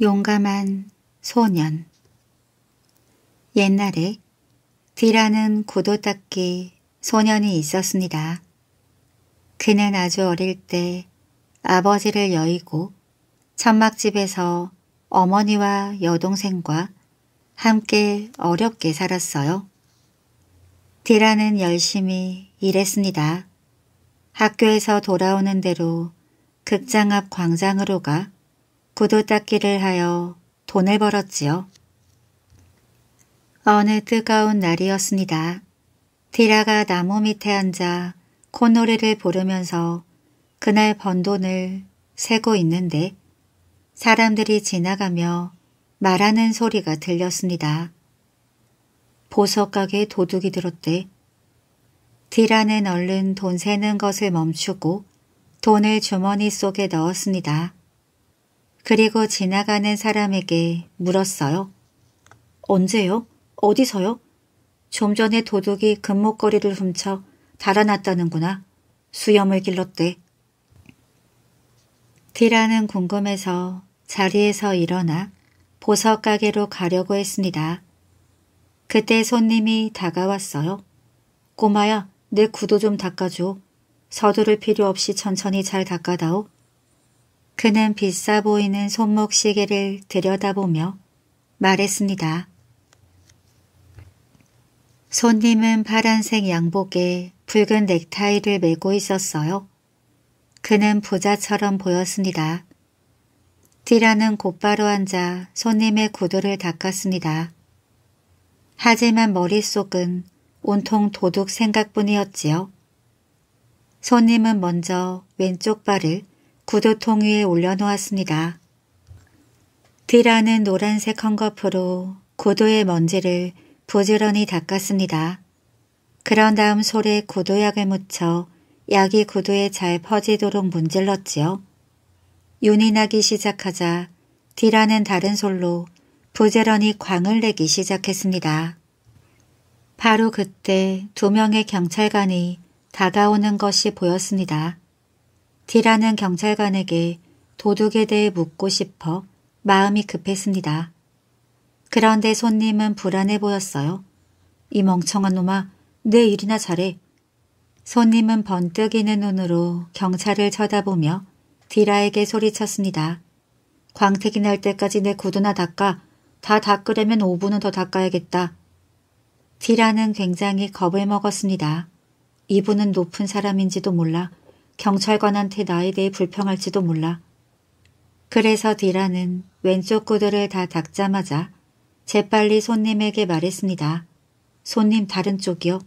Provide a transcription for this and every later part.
용감한 소년 옛날에 디라는 구도 닦기 소년이 있었습니다. 그는 아주 어릴 때 아버지를 여의고 천막집에서 어머니와 여동생과 함께 어렵게 살았어요. 디라는 열심히 일했습니다. 학교에서 돌아오는 대로 극장 앞 광장으로 가 구두 닦기를 하여 돈을 벌었지요. 어느 뜨거운 날이었습니다. 디라가 나무 밑에 앉아 콧노래를 부르면서 그날 번 돈을 세고 있는데 사람들이 지나가며 말하는 소리가 들렸습니다. 보석 가게에 도둑이 들었대. 디라는 얼른 돈 세는 것을 멈추고 돈을 주머니 속에 넣었습니다. 그리고 지나가는 사람에게 물었어요. 언제요? 어디서요? 좀 전에 도둑이 금목걸이를 훔쳐 달아났다는구나. 수염을 길렀대. 디라는 궁금해서 자리에서 일어나 보석 가게로 가려고 했습니다. 그때 손님이 다가왔어요. 꼬마야, 내 구도 좀 닦아줘. 서두를 필요 없이 천천히 잘 닦아다오. 그는 비싸 보이는 손목 시계를 들여다보며 말했습니다. 손님은 파란색 양복에 붉은 넥타이를 메고 있었어요. 그는 부자처럼 보였습니다. 디라는 곧바로 앉아 손님의 구두를 닦았습니다. 하지만 머릿속은 온통 도둑 생각뿐이었지요. 손님은 먼저 왼쪽 발을 구두통 위에 올려놓았습니다. 디라는 노란색 헝겊으로 구두의 먼지를 부지런히 닦았습니다. 그런 다음 솔에 구두약을 묻혀 약이 구두에 잘 퍼지도록 문질렀지요. 윤이 나기 시작하자 디라는 다른 솔로 부지런히 광을 내기 시작했습니다. 바로 그때 두 명의 경찰관이 다가오는 것이 보였습니다. 디라는 경찰관에게 도둑에 대해 묻고 싶어 마음이 급했습니다. 그런데 손님은 불안해 보였어요. 이 멍청한 놈아 내 일이나 잘해. 손님은 번뜩이는 눈으로 경찰을 쳐다보며 디라에게 소리쳤습니다. 광택이 날 때까지 내 구두나 닦아. 다 닦으려면 5분은 더 닦아야겠다. 디라는 굉장히 겁을 먹었습니다. 이분은 높은 사람인지도 몰라 경찰관한테 나에 대해 불평할지도 몰라. 그래서 디라는 왼쪽 구두를 다 닦자마자 재빨리 손님에게 말했습니다. 손님 다른 쪽이요.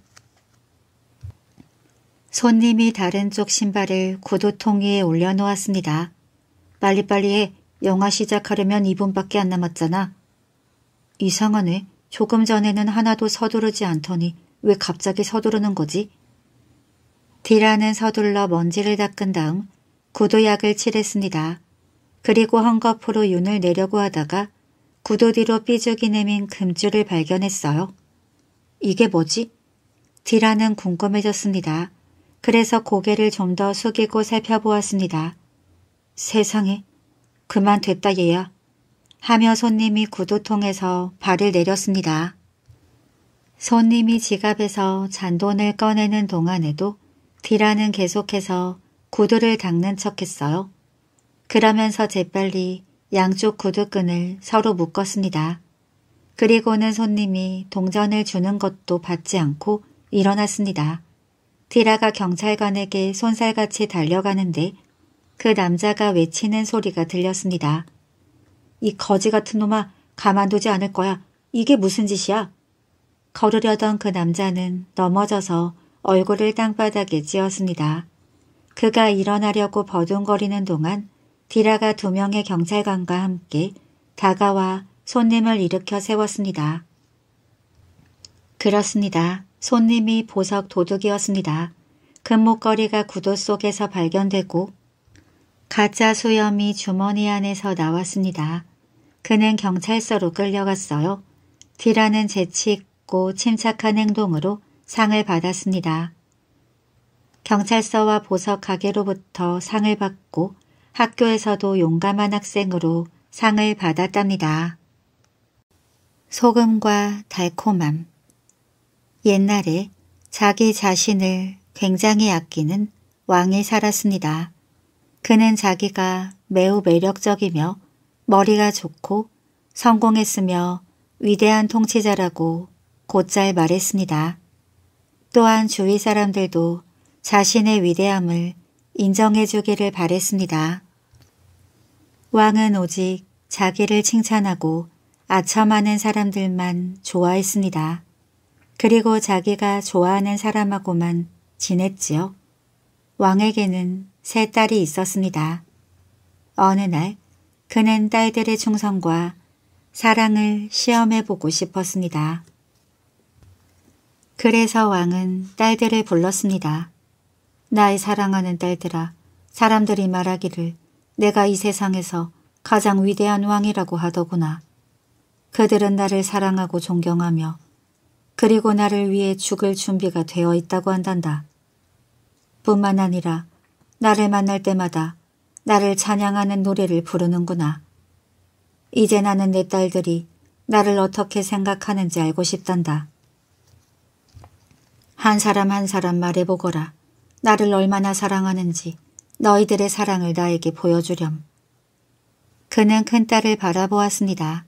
손님이 다른 쪽 신발을 구두통 위에 올려놓았습니다. 빨리빨리 해. 영화 시작하려면 2분밖에 안 남았잖아. 이상하네. 조금 전에는 하나도 서두르지 않더니 왜 갑자기 서두르는 거지? 디라는 서둘러 먼지를 닦은 다음 구두약을 칠했습니다. 그리고 헝겊으로 윤을 내려고 하다가 구두 뒤로 삐죽이 내민 금줄을 발견했어요. 이게 뭐지? 디라는 궁금해졌습니다. 그래서 고개를 좀 더 숙이고 살펴보았습니다. 세상에, 그만 됐다 얘야. 하며 손님이 구두통에서 발을 내렸습니다. 손님이 지갑에서 잔돈을 꺼내는 동안에도 디라는 계속해서 구두를 닦는 척했어요. 그러면서 재빨리 양쪽 구두끈을 서로 묶었습니다. 그리고는 손님이 동전을 주는 것도 받지 않고 일어났습니다. 디라가 경찰관에게 손살같이 달려가는데 그 남자가 외치는 소리가 들렸습니다. 이 거지 같은 놈아 가만두지 않을 거야. 이게 무슨 짓이야? 걸으려던 그 남자는 넘어져서 얼굴을 땅바닥에 찧었습니다. 그가 일어나려고 버둥거리는 동안 디라가 두 명의 경찰관과 함께 다가와 손님을 일으켜 세웠습니다. 그렇습니다. 손님이 보석 도둑이었습니다. 금목걸이가 구두 속에서 발견되고 가짜 수염이 주머니 안에서 나왔습니다. 그는 경찰서로 끌려갔어요. 디라는 재치 있고 침착한 행동으로 상을 받았습니다. 경찰서와 보석 가게로부터 상을 받고 학교에서도 용감한 학생으로 상을 받았답니다. 소금과 달콤함 옛날에 자기 자신을 굉장히 아끼는 왕이 살았습니다. 그는 자기가 매우 매력적이며 머리가 좋고 성공했으며 위대한 통치자라고 곧잘 말했습니다. 또한 주위 사람들도 자신의 위대함을 인정해 주기를 바랬습니다. 왕은 오직 자기를 칭찬하고 아첨하는 사람들만 좋아했습니다. 그리고 자기가 좋아하는 사람하고만 지냈지요. 왕에게는 세 딸이 있었습니다. 어느 날 그는 딸들의 충성과 사랑을 시험해보고 싶었습니다. 그래서 왕은 딸들을 불렀습니다. 나의 사랑하는 딸들아, 사람들이 말하기를 내가 이 세상에서 가장 위대한 왕이라고 하더구나. 그들은 나를 사랑하고 존경하며 그리고 나를 위해 죽을 준비가 되어 있다고 한단다. 뿐만 아니라 나를 만날 때마다 나를 찬양하는 노래를 부르는구나. 이제 나는 내 딸들이 나를 어떻게 생각하는지 알고 싶단다. 한 사람 한 사람 말해보거라. 나를 얼마나 사랑하는지 너희들의 사랑을 나에게 보여주렴. 그는 큰딸을 바라보았습니다.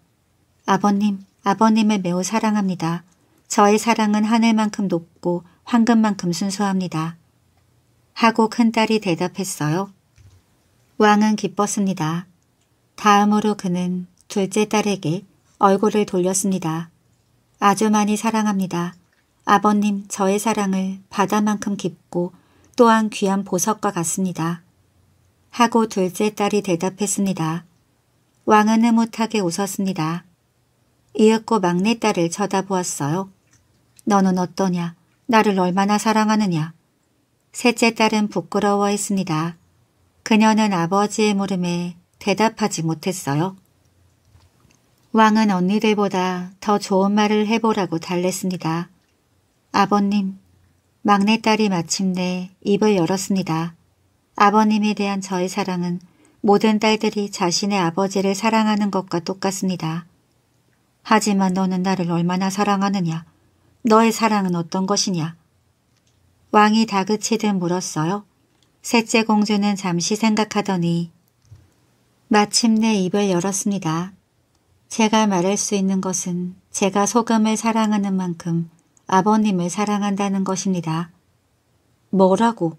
아버님, 아버님을 매우 사랑합니다. 저의 사랑은 하늘만큼 높고 황금만큼 순수합니다. 하고 큰딸이 대답했어요. 왕은 기뻤습니다. 다음으로 그는 둘째 딸에게 얼굴을 돌렸습니다. 아주 많이 사랑합니다. 아버님 저의 사랑을 바다만큼 깊고 또한 귀한 보석과 같습니다. 하고 둘째 딸이 대답했습니다. 왕은 흐뭇하게 웃었습니다. 이윽고 막내딸을 쳐다보았어요. 너는 어떠냐? 나를 얼마나 사랑하느냐? 셋째 딸은 부끄러워했습니다. 그녀는 아버지의 물음에 대답하지 못했어요. 왕은 언니들보다 더 좋은 말을 해보라고 달랬습니다. 아버님, 막내딸이 마침내 입을 열었습니다. 아버님에 대한 저의 사랑은 모든 딸들이 자신의 아버지를 사랑하는 것과 똑같습니다. 하지만 너는 나를 얼마나 사랑하느냐? 너의 사랑은 어떤 것이냐? 왕이 다그치듯 물었어요. 셋째 공주는 잠시 생각하더니 마침내 입을 열었습니다. 제가 말할 수 있는 것은 제가 소금을 사랑하는 만큼 아버님을 사랑한다는 것입니다. 뭐라고?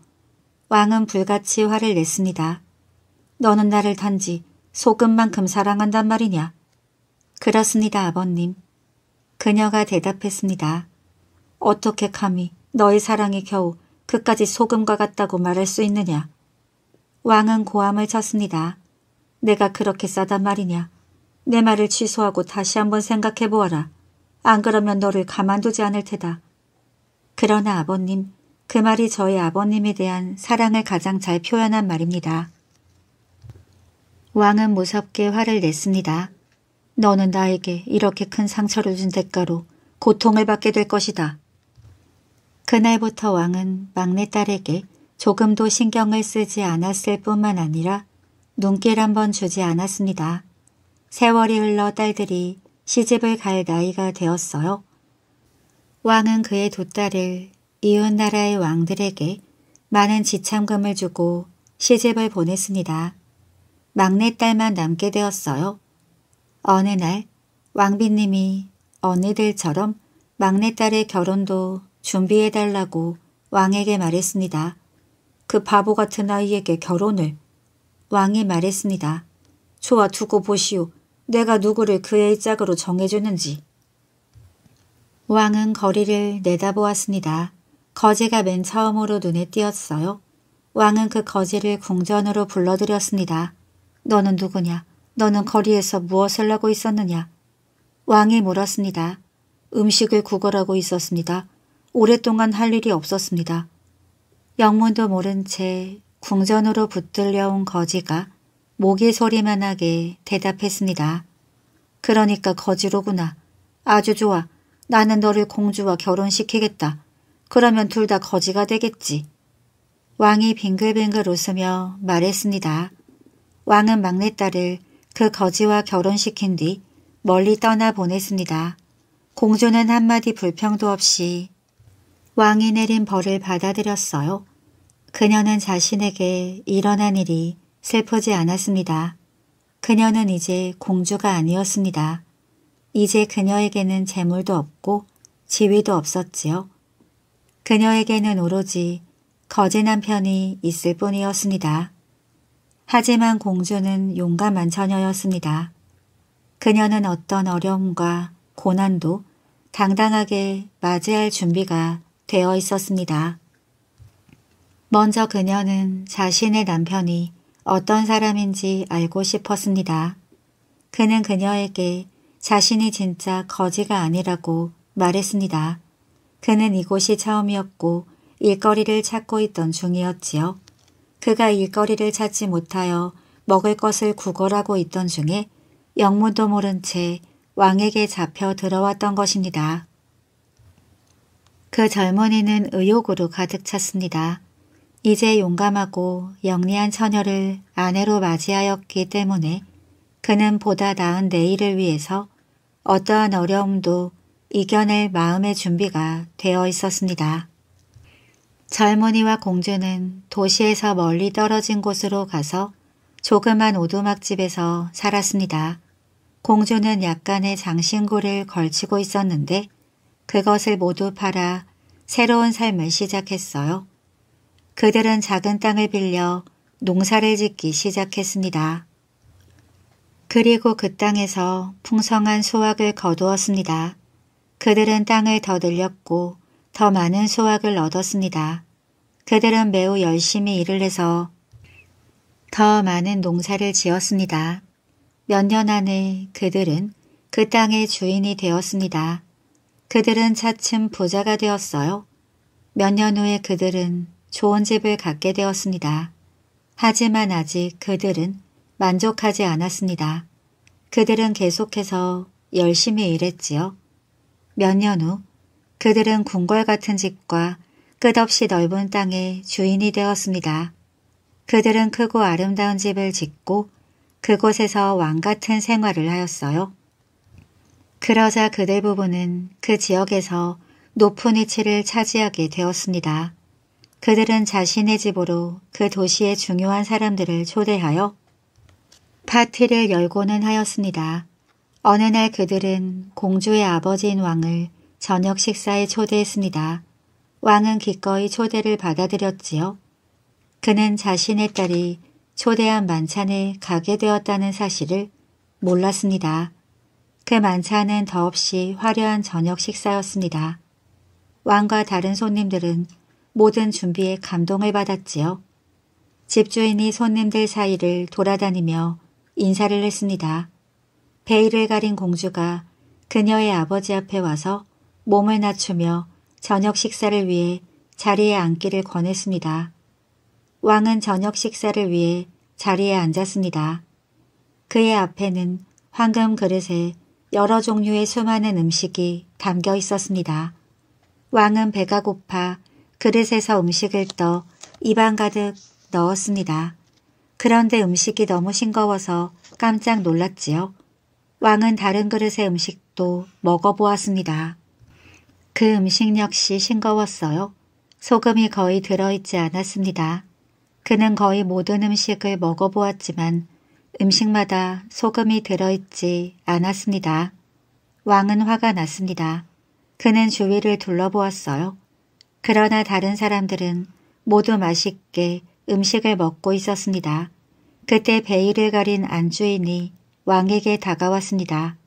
왕은 불같이 화를 냈습니다. 너는 나를 단지 소금만큼 사랑한단 말이냐? 그렇습니다, 아버님. 그녀가 대답했습니다. 어떻게 감히 너의 사랑이 겨우 그까지 소금과 같다고 말할 수 있느냐? 왕은 고함을 쳤습니다. 내가 그렇게 싸단 말이냐? 내 말을 취소하고 다시 한번 생각해 보아라. 안 그러면 너를 가만두지 않을 테다. 그러나 아버님, 그 말이 저희 아버님에 대한 사랑을 가장 잘 표현한 말입니다. 왕은 무섭게 화를 냈습니다. 너는 나에게 이렇게 큰 상처를 준 대가로 고통을 받게 될 것이다. 그날부터 왕은 막내딸에게 조금도 신경을 쓰지 않았을 뿐만 아니라 눈길 한 번 주지 않았습니다. 세월이 흘러 딸들이 시집을 갈 나이가 되었어요. 왕은 그의 두 딸을 이웃나라의 왕들에게 많은 지참금을 주고 시집을 보냈습니다. 막내딸만 남게 되었어요. 어느 날 왕비님이 언니들처럼 막내딸의 결혼도 준비해달라고 왕에게 말했습니다. 그 바보 같은 아이에게 결혼을 왕이 말했습니다. 좋아 두고 보시오. 내가 누구를 그의 짝으로 정해주는지. 왕은 거리를 내다보았습니다. 거지가 맨 처음으로 눈에 띄었어요. 왕은 그 거지를 궁전으로 불러들였습니다. 너는 누구냐? 너는 거리에서 무엇을 하고 있었느냐? 왕이 물었습니다. 음식을 구걸하고 있었습니다. 오랫동안 할 일이 없었습니다. 영문도 모른 채 궁전으로 붙들려온 거지가 모기 소리만 하게 대답했습니다. 그러니까 거지로구나. 아주 좋아. 나는 너를 공주와 결혼시키겠다. 그러면 둘 다 거지가 되겠지. 왕이 빙글빙글 웃으며 말했습니다. 왕은 막내딸을 그 거지와 결혼시킨 뒤 멀리 떠나 보냈습니다. 공주는 한마디 불평도 없이 왕이 내린 벌을 받아들였어요. 그녀는 자신에게 일어난 일이 슬프지 않았습니다. 그녀는 이제 공주가 아니었습니다. 이제 그녀에게는 재물도 없고 지위도 없었지요. 그녀에게는 오로지 거제 남편이 있을 뿐이었습니다. 하지만 공주는 용감한 처녀였습니다. 그녀는 어떤 어려움과 고난도 당당하게 맞이할 준비가 되어 있었습니다. 먼저 그녀는 자신의 남편이 어떤 사람인지 알고 싶었습니다. 그는 그녀에게 자신이 진짜 거지가 아니라고 말했습니다. 그는 이곳이 처음이었고 일거리를 찾고 있던 중이었지요. 그가 일거리를 찾지 못하여 먹을 것을 구걸하고 있던 중에 영문도 모른 채 왕에게 잡혀 들어왔던 것입니다. 그 젊은이는 의욕으로 가득 찼습니다. 이제 용감하고 영리한 처녀를 아내로 맞이하였기 때문에 그는 보다 나은 내일을 위해서 어떠한 어려움도 이겨낼 마음의 준비가 되어 있었습니다. 젊은이와 공주는 도시에서 멀리 떨어진 곳으로 가서 조그만 오두막집에서 살았습니다. 공주는 약간의 장신구를 걸치고 있었는데 그것을 모두 팔아 새로운 삶을 시작했어요. 그들은 작은 땅을 빌려 농사를 짓기 시작했습니다. 그리고 그 땅에서 풍성한 수확을 거두었습니다. 그들은 땅을 더 늘렸고 더 많은 수확을 얻었습니다. 그들은 매우 열심히 일을 해서 더 많은 농사를 지었습니다. 몇 년 안에 그들은 그 땅의 주인이 되었습니다. 그들은 차츰 부자가 되었어요. 몇 년 후에 그들은 좋은 집을 갖게 되었습니다. 하지만 아직 그들은 만족하지 않았습니다. 그들은 계속해서 열심히 일했지요. 몇 년 후 그들은 궁궐 같은 집과 끝없이 넓은 땅의 주인이 되었습니다. 그들은 크고 아름다운 집을 짓고 그곳에서 왕 같은 생활을 하였어요. 그러자 그들 부부는 그 지역에서 높은 위치를 차지하게 되었습니다. 그들은 자신의 집으로 그 도시의 중요한 사람들을 초대하여 파티를 열고는 하였습니다. 어느 날 그들은 공주의 아버지인 왕을 저녁 식사에 초대했습니다. 왕은 기꺼이 초대를 받아들였지요. 그는 자신의 딸이 초대한 만찬에 가게 되었다는 사실을 몰랐습니다. 그 만찬은 더없이 화려한 저녁 식사였습니다. 왕과 다른 손님들은 모든 준비에 감동을 받았지요. 집주인이 손님들 사이를 돌아다니며 인사를 했습니다. 베일을 가린 공주가 그녀의 아버지 앞에 와서 몸을 낮추며 저녁 식사를 위해 자리에 앉기를 권했습니다. 왕은 저녁 식사를 위해 자리에 앉았습니다. 그의 앞에는 황금 그릇에 여러 종류의 수많은 음식이 담겨 있었습니다. 왕은 배가 고파 그릇에서 음식을 떠 입안 가득 넣었습니다. 그런데 음식이 너무 싱거워서 깜짝 놀랐지요. 왕은 다른 그릇의 음식도 먹어보았습니다. 그 음식 역시 싱거웠어요. 소금이 거의 들어있지 않았습니다. 그는 거의 모든 음식을 먹어보았지만 음식마다 소금이 들어있지 않았습니다. 왕은 화가 났습니다. 그는 주위를 둘러보았어요. 그러나 다른 사람들은 모두 맛있게 음식을 먹고 있었습니다. 그때 베일을 가린 안주인이 왕에게 다가왔습니다.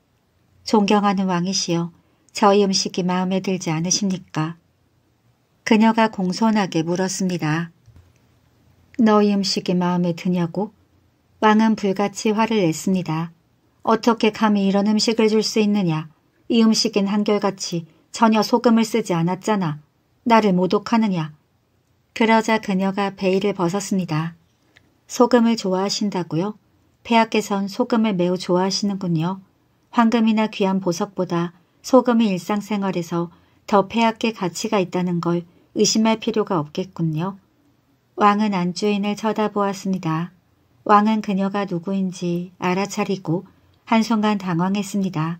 존경하는 왕이시여, 저희 음식이 마음에 들지 않으십니까? 그녀가 공손하게 물었습니다. 너희 음식이 마음에 드냐고? 왕은 불같이 화를 냈습니다. 어떻게 감히 이런 음식을 줄 수 있느냐? 이 음식엔 한결같이 전혀 소금을 쓰지 않았잖아. 나를 모독하느냐. 그러자 그녀가 베일을 벗었습니다. 소금을 좋아하신다고요? 폐하께선 소금을 매우 좋아하시는군요. 황금이나 귀한 보석보다 소금이 일상생활에서 더 폐하께 가치가 있다는 걸 의심할 필요가 없겠군요. 왕은 안주인을 쳐다보았습니다. 왕은 그녀가 누구인지 알아차리고 한순간 당황했습니다.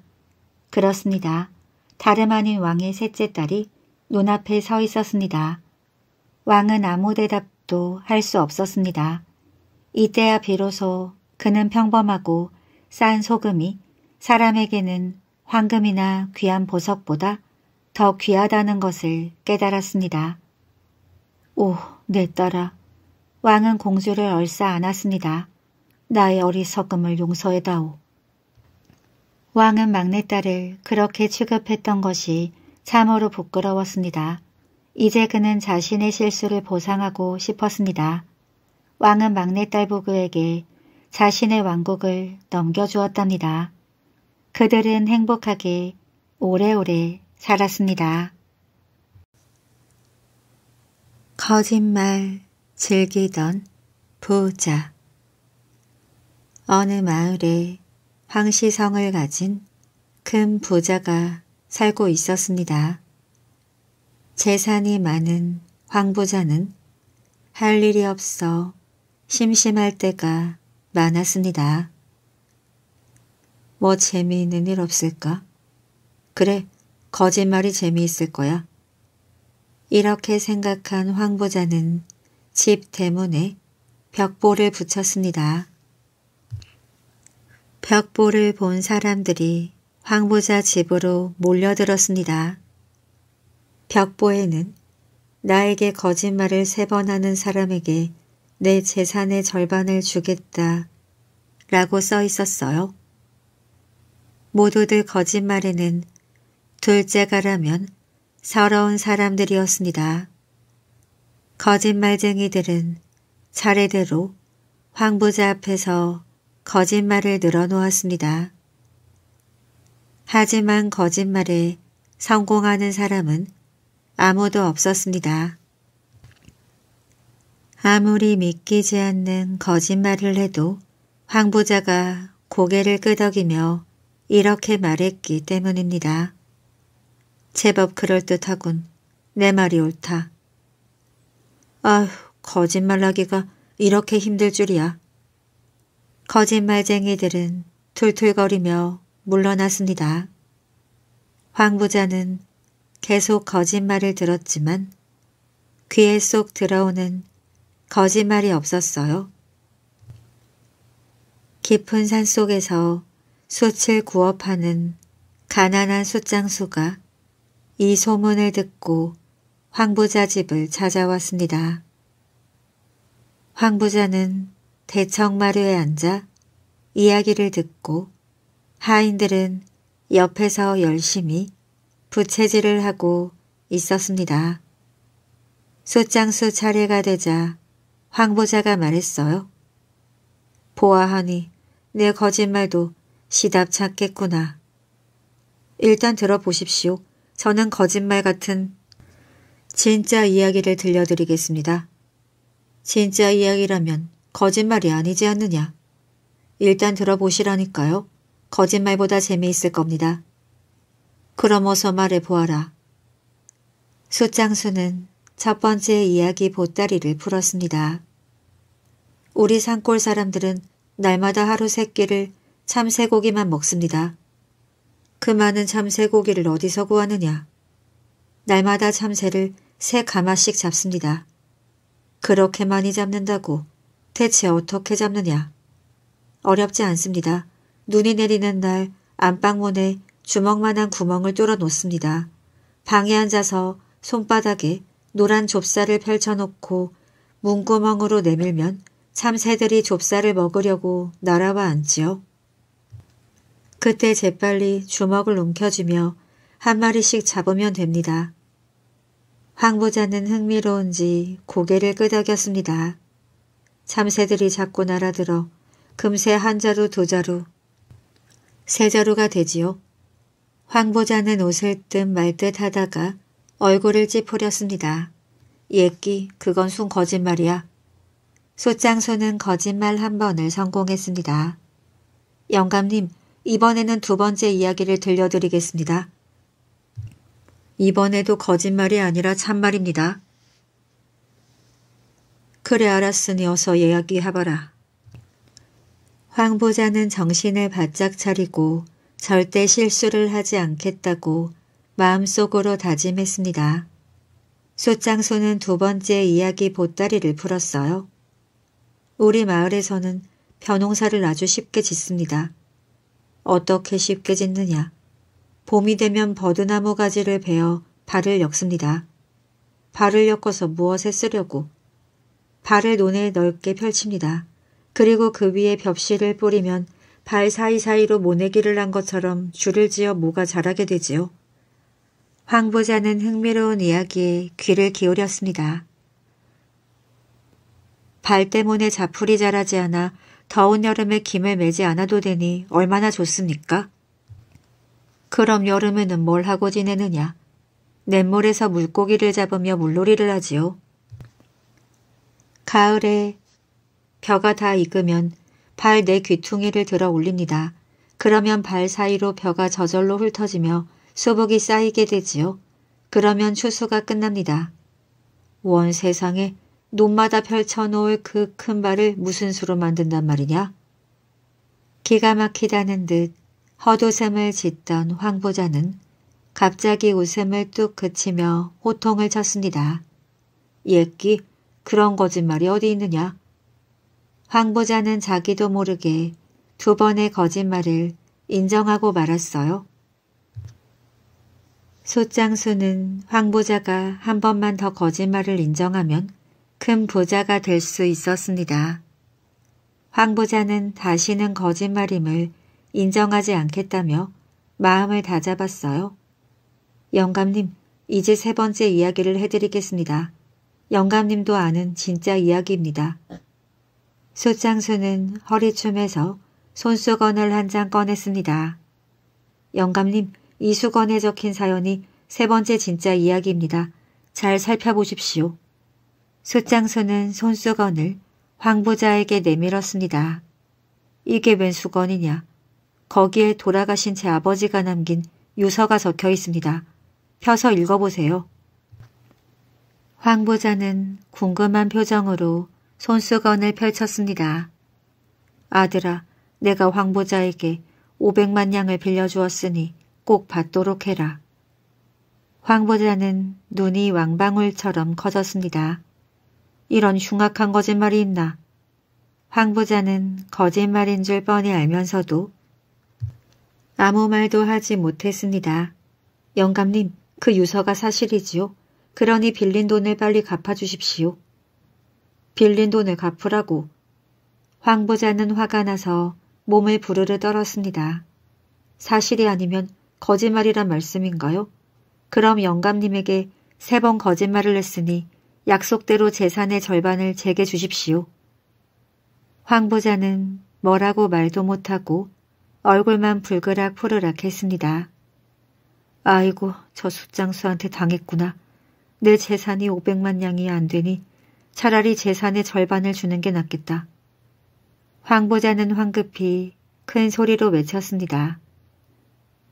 그렇습니다. 다름 아닌 왕의 셋째 딸이 눈앞에 서 있었습니다. 왕은 아무 대답도 할 수 없었습니다. 이때야 비로소 그는 평범하고 싼 소금이 사람에게는 황금이나 귀한 보석보다 더 귀하다는 것을 깨달았습니다. 오, 내 딸아. 왕은 공주를 얼싸 안았습니다. 나의 어리석음을 용서해다오. 왕은 막내딸을 그렇게 취급했던 것이 참으로 부끄러웠습니다. 이제 그는 자신의 실수를 보상하고 싶었습니다. 왕은 막내딸 부부에게 자신의 왕국을 넘겨주었답니다. 그들은 행복하게 오래오래 살았습니다. 거짓말 즐기던 부자 어느 마을에 황시성을 가진 큰 부자가 살고 있었습니다. 재산이 많은 황부자는 할 일이 없어 심심할 때가 많았습니다. 뭐 재미있는 일 없을까? 그래, 거짓말이 재미있을 거야. 이렇게 생각한 황부자는 집 대문에 벽보를 붙였습니다. 벽보를 본 사람들이 황부자 집으로 몰려들었습니다. 벽보에는 나에게 거짓말을 세 번 하는 사람에게 내 재산의 절반을 주겠다 라고 써 있었어요. 모두들 거짓말에는 둘째가라면 서러운 사람들이었습니다. 거짓말쟁이들은 차례대로 황부자 앞에서 거짓말을 늘어놓았습니다. 하지만 거짓말에 성공하는 사람은 아무도 없었습니다. 아무리 믿기지 않는 거짓말을 해도 황 부자가 고개를 끄덕이며 이렇게 말했기 때문입니다. 제법 그럴듯하군. 내 말이 옳다. 아휴, 거짓말하기가 이렇게 힘들 줄이야. 거짓말쟁이들은 툴툴거리며 물러났습니다. 황 부자는 계속 거짓말을 들었지만 귀에 쏙 들어오는 거짓말이 없었어요. 깊은 산 속에서 숯을 구워 파는 가난한 숯장수가 이 소문을 듣고 황부자 집을 찾아왔습니다. 황부자는 대청마루에 앉아 이야기를 듣고 하인들은 옆에서 열심히 부채질을 하고 있었습니다. 숫장수 차례가 되자 황보자가 말했어요. 보아하니 내 거짓말도 시답찮겠구나. 일단 들어보십시오. 저는 거짓말 같은 진짜 이야기를 들려드리겠습니다. 진짜 이야기라면 거짓말이 아니지 않느냐. 일단 들어보시라니까요. 거짓말보다 재미있을 겁니다. 그럼 어서 말해보아라. 숫장수는 첫 번째 이야기 보따리를 풀었습니다. 우리 산골 사람들은 날마다 하루 세 끼를 참새고기만 먹습니다. 그 많은 참새고기를 어디서 구하느냐. 날마다 참새를 세 가마씩 잡습니다. 그렇게 많이 잡는다고 대체 어떻게 잡느냐. 어렵지 않습니다. 눈이 내리는 날 안방문에 주먹만한 구멍을 뚫어 놓습니다. 방에 앉아서 손바닥에 노란 좁쌀을 펼쳐놓고 문구멍으로 내밀면 참새들이 좁쌀을 먹으려고 날아와 앉지요. 그때 재빨리 주먹을 움켜쥐며 한 마리씩 잡으면 됩니다. 황 부자는 흥미로운지 고개를 끄덕였습니다. 참새들이 자꾸 날아들어 금세 한 자루 두 자루 세 자루가 되지요. 황보자는 웃을 듯 말듯 하다가 얼굴을 찌푸렸습니다. 예끼 그건 순 거짓말이야. 소장소는 거짓말 한 번을 성공했습니다. 영감님 이번에는 두 번째 이야기를 들려드리겠습니다. 이번에도 거짓말이 아니라 참말입니다. 그래 알았으니 어서 이야기해봐라. 황 보자는 정신을 바짝 차리고 절대 실수를 하지 않겠다고 마음속으로 다짐했습니다. 숫장소는 두 번째 이야기 보따리를 풀었어요. 우리 마을에서는 벼농사를 아주 쉽게 짓습니다. 어떻게 쉽게 짓느냐. 봄이 되면 버드나무 가지를 베어 발을 엮습니다. 발을 엮어서 무엇에 쓰려고. 발을 논에 넓게 펼칩니다. 그리고 그 위에 벽실을 뿌리면 발 사이사이로 모내기를 한 것처럼 줄을 지어 모가 자라게 되지요. 황보자는 흥미로운 이야기에 귀를 기울였습니다. 발 때문에 자풀이 자라지 않아 더운 여름에 김을 매지 않아도 되니 얼마나 좋습니까? 그럼 여름에는 뭘 하고 지내느냐? 냇물에서 물고기를 잡으며 물놀이를 하지요. 가을에 벼가 다 익으면 발 내 귀퉁이를 들어 올립니다. 그러면 발 사이로 벼가 저절로 훑어지며 수복이 쌓이게 되지요. 그러면 추수가 끝납니다. 원 세상에 논마다 펼쳐놓을 그 큰 발을 무슨 수로 만든단 말이냐? 기가 막히다는 듯 헛웃음을 짓던 황 보자는 갑자기 웃음을 뚝 그치며 호통을 쳤습니다. 예끼 그런 거짓말이 어디 있느냐? 황보자는 자기도 모르게 두 번의 거짓말을 인정하고 말았어요. 소장수는 황보자가 한 번만 더 거짓말을 인정하면 큰 부자가 될 수 있었습니다. 황보자는 다시는 거짓말임을 인정하지 않겠다며 마음을 다잡았어요. 영감님, 이제 세 번째 이야기를 해드리겠습니다. 영감님도 아는 진짜 이야기입니다. 소장수는 허리춤에서 손수건을 한 장 꺼냈습니다. 영감님, 이 수건에 적힌 사연이 세 번째 진짜 이야기입니다. 잘 살펴보십시오. 숫장수는 손수건을 황부자에게 내밀었습니다. 이게 웬 수건이냐. 거기에 돌아가신 제 아버지가 남긴 유서가 적혀 있습니다. 펴서 읽어보세요. 황부자는 궁금한 표정으로 손수건을 펼쳤습니다. 아들아, 내가 황부자에게 500만 양을 빌려주었으니 꼭 받도록 해라. 황보자는 눈이 왕방울처럼 커졌습니다. 이런 흉악한 거짓말이 있나. 황보자는 거짓말인 줄 뻔히 알면서도 아무 말도 하지 못했습니다. 영감님, 그 유서가 사실이지요. 그러니 빌린 돈을 빨리 갚아주십시오. 빌린 돈을 갚으라고. 황보자는 화가 나서 몸을 부르르 떨었습니다. 사실이 아니면 거짓말이란 말씀인가요? 그럼 영감님에게 세 번 거짓말을 했으니 약속대로 재산의 절반을 제게 주십시오. 황 부자는 뭐라고 말도 못하고 얼굴만 불그락 푸르락 했습니다. 아이고 저 숫장수한테 당했구나. 내 재산이 500만 양이 안 되니 차라리 재산의 절반을 주는 게 낫겠다. 황부자는 황급히 큰 소리로 외쳤습니다.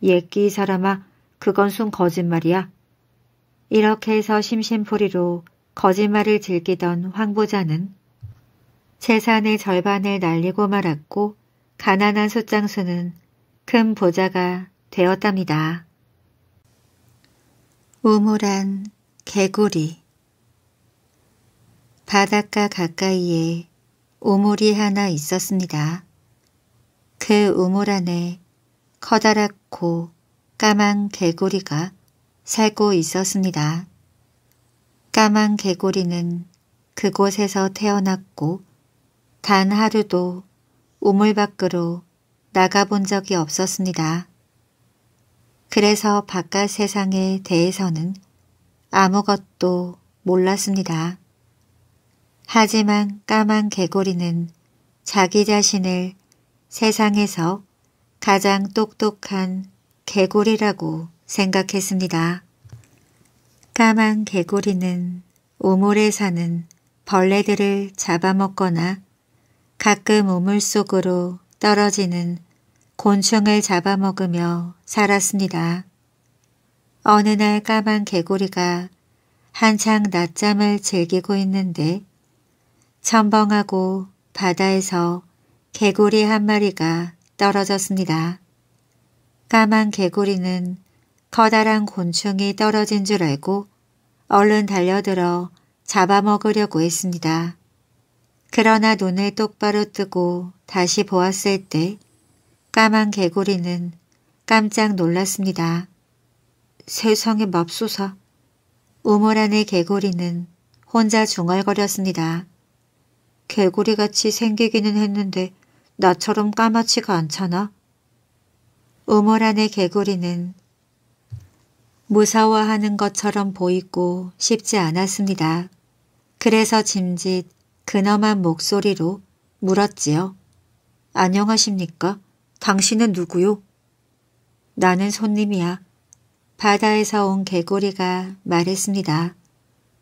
예끼 사람아 그건 순 거짓말이야. 이렇게 해서 심심풀이로 거짓말을 즐기던 황보자는 재산의 절반을 날리고 말았고 가난한 숫장수는 큰 보자가 되었답니다. 우물한 개구리 바닷가 가까이에 우물이 하나 있었습니다. 그 우물 안에 커다랗고 까만 개구리가 살고 있었습니다. 까만 개구리는 그곳에서 태어났고 단 하루도 우물 밖으로 나가본 적이 없었습니다. 그래서 바깥 세상에 대해서는 아무것도 몰랐습니다. 하지만 까만 개구리는 자기 자신을 세상에서 가장 똑똑한 개구리라고 생각했습니다. 까만 개구리는 우물에 사는 벌레들을 잡아먹거나 가끔 우물 속으로 떨어지는 곤충을 잡아먹으며 살았습니다. 어느 날 까만 개구리가 한창 낮잠을 즐기고 있는데 첨벙하고 바다에서 개구리 한 마리가 떨어졌습니다. 까만 개구리는 커다란 곤충이 떨어진 줄 알고 얼른 달려들어 잡아먹으려고 했습니다. 그러나 눈을 똑바로 뜨고 다시 보았을 때 까만 개구리는 깜짝 놀랐습니다. 세상에 맙소사. 우물 안의 개구리는 혼자 중얼거렸습니다. 개구리같이 생기기는 했는데 나처럼 까맣지가 않잖아. 우물 안의 개구리는 무서워하는 것처럼 보이고 쉽지 않았습니다. 그래서 짐짓 근엄한 목소리로 물었지요. 안녕하십니까? 당신은 누구요? 나는 손님이야. 바다에서 온 개구리가 말했습니다.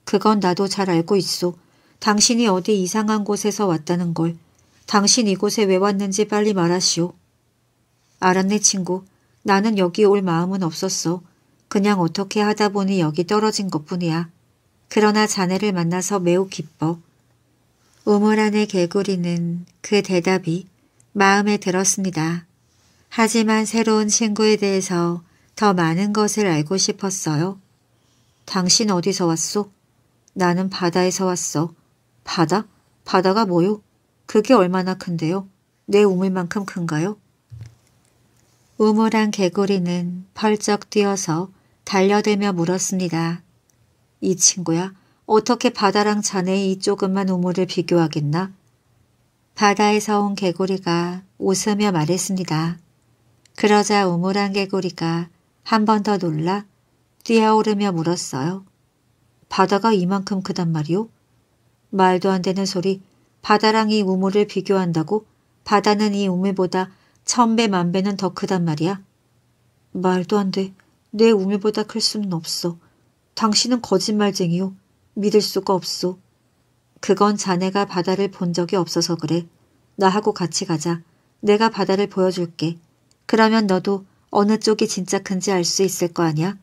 그건 나도 잘 알고 있어. 당신이 어디 이상한 곳에서 왔다는 걸. 당신 이곳에 왜 왔는지 빨리 말하시오. 알았네 친구. 나는 여기 올 마음은 없었어. 그냥 어떻게 하다 보니 여기 떨어진 것뿐이야. 그러나 자네를 만나서 매우 기뻐. 우물 안의 개구리는 그 대답이 마음에 들었습니다. 하지만 새로운 친구에 대해서 더 많은 것을 알고 싶었어요. 당신 어디서 왔소? 나는 바다에서 왔어. 바다? 바다가 뭐요? 그게 얼마나 큰데요? 내 우물만큼 큰가요? 우물한 개구리는 펄쩍 뛰어서 달려들며 물었습니다. 이 친구야, 어떻게 바다랑 자네의 이 조금만 우물을 비교하겠나? 바다에서 온 개구리가 웃으며 말했습니다. 그러자 우물한 개구리가 한 번 더 놀라 뛰어오르며 물었어요. 바다가 이만큼 크단 말이오? 말도 안 되는 소리. 바다랑 이 우물을 비교한다고 바다는 이 우물보다 천배 만배는 더 크단 말이야. 말도 안 돼. 내 우물보다 클 수는 없어. 당신은 거짓말쟁이요. 믿을 수가 없소. 그건 자네가 바다를 본 적이 없어서 그래. 나하고 같이 가자. 내가 바다를 보여줄게. 그러면 너도 어느 쪽이 진짜 큰지 알 수 있을 거 아니야?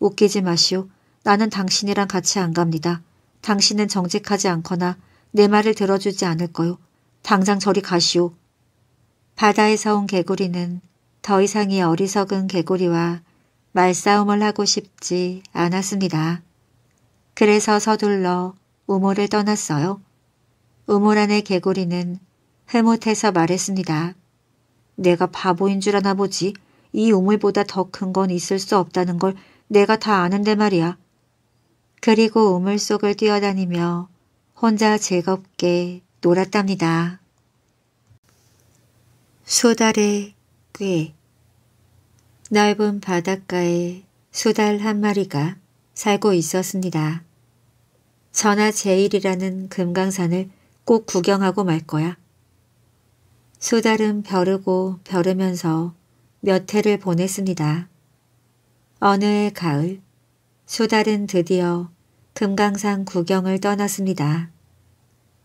웃기지 마시오. 나는 당신이랑 같이 안 갑니다. 당신은 정직하지 않거나 내 말을 들어주지 않을 거요. 당장 저리 가시오. 바다에서 온 개구리는 더 이상 이 어리석은 개구리와 말싸움을 하고 싶지 않았습니다. 그래서 서둘러 우물을 떠났어요. 우물 안의 개구리는 흐뭇해서 말했습니다. 내가 바보인 줄 아나 보지. 이 우물보다 더 큰 건 있을 수 없다는 걸 내가 다 아는데 말이야. 그리고 우물 속을 뛰어다니며 혼자 즐겁게 놀았답니다. 수달의 꽤 넓은 바닷가에 수달 한 마리가 살고 있었습니다. 전하 제일이라는 금강산을 꼭 구경하고 말 거야. 수달은 벼르고 벼르면서 몇 해를 보냈습니다. 어느 해 가을 수달은 드디어 금강산 구경을 떠났습니다.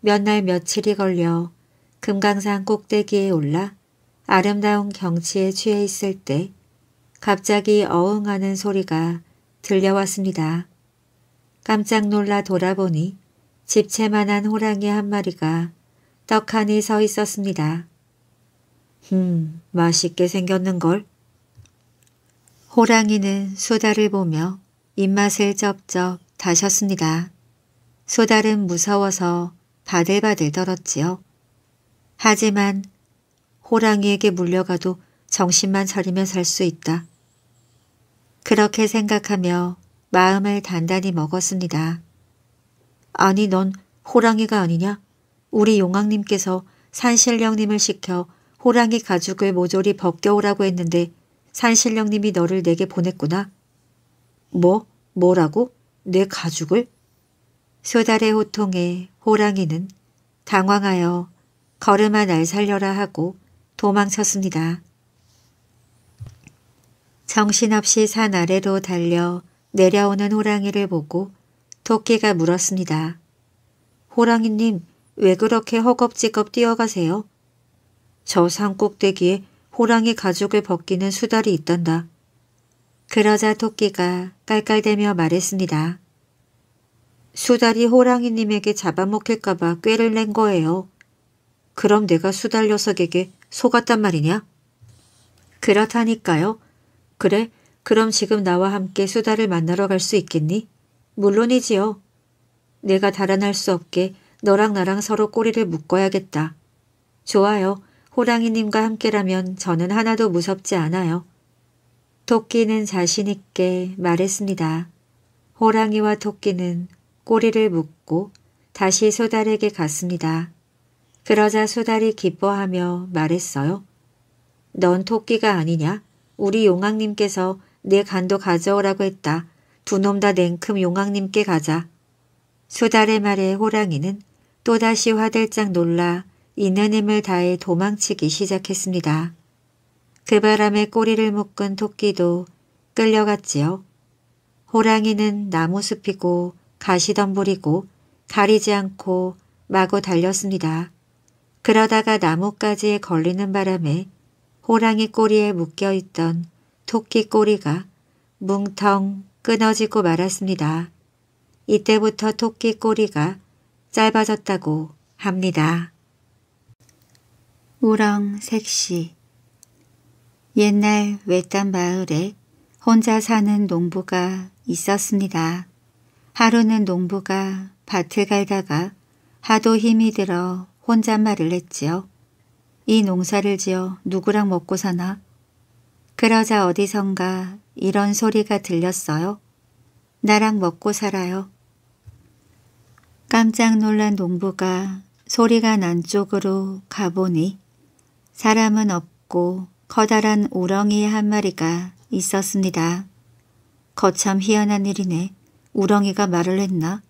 몇 날 며칠이 걸려 금강산 꼭대기에 올라 아름다운 경치에 취해 있을 때 갑자기 어흥하는 소리가 들려왔습니다. 깜짝 놀라 돌아보니 집채만한 호랑이 한 마리가 떡하니 서 있었습니다. 음, 맛있게 생겼는걸. 호랑이는 소다를 보며 입맛을 쩍쩍 다셨습니다. 소달은 무서워서 바들바들 떨었지요. 하지만 호랑이에게 물려가도 정신만 차리면 살 수 있다. 그렇게 생각하며 마음을 단단히 먹었습니다. 아니 넌 호랑이가 아니냐? 우리 용왕님께서 산신령님을 시켜 호랑이 가죽을 모조리 벗겨오라고 했는데 산신령님이 너를 내게 보냈구나. 뭐? 뭐라고? 내 가죽을? 소달의 호통에 호랑이는 당황하여 걸음아 날 살려라 하고 도망쳤습니다. 정신없이 산 아래로 달려 내려오는 호랑이를 보고 토끼가 물었습니다. 호랑이님 왜 그렇게 허겁지겁 뛰어가세요? 저 산 꼭대기에 호랑이 가죽을 벗기는 수달이 있단다. 그러자 토끼가 깔깔대며 말했습니다. 수달이 호랑이님에게 잡아먹힐까봐 꾀를 낸 거예요. 그럼 내가 수달 녀석에게 속았단 말이냐? 그렇다니까요. 그래, 그럼 지금 나와 함께 수달을 만나러 갈 수 있겠니? 물론이지요. 내가 달아날 수 없게 너랑 나랑 서로 꼬리를 묶어야겠다. 좋아요. 호랑이님과 함께라면 저는 하나도 무섭지 않아요. 토끼는 자신있게 말했습니다. 호랑이와 토끼는 꼬리를 묶고 다시 소달에게 갔습니다. 그러자 소달이 기뻐하며 말했어요. 넌 토끼가 아니냐? 우리 용왕님께서 내 간도 가져오라고 했다. 두 놈 다 냉큼 용왕님께 가자. 소달의 말에 호랑이는 또다시 화들짝 놀라 있는 힘을 다해 도망치기 시작했습니다. 그 바람에 꼬리를 묶은 토끼도 끌려갔지요. 호랑이는 나무숲이고 가시덤불이고 가리지 않고 마구 달렸습니다. 그러다가 나뭇가지에 걸리는 바람에 호랑이 꼬리에 묶여있던 토끼 꼬리가 뭉텅 끊어지고 말았습니다. 이때부터 토끼 꼬리가 짧아졌다고 합니다. 우렁 색시 옛날 외딴 마을에 혼자 사는 농부가 있었습니다. 하루는 농부가 밭을 갈다가 하도 힘이 들어 혼잣말을 했지요. 이 농사를 지어 누구랑 먹고 사나? 그러자 어디선가 이런 소리가 들렸어요. 나랑 먹고 살아요. 깜짝 놀란 농부가 소리가 난 쪽으로 가보니 사람은 없고 커다란 우렁이 한 마리가 있었습니다. 거참 희한한 일이네. 우렁이가 말을 했나?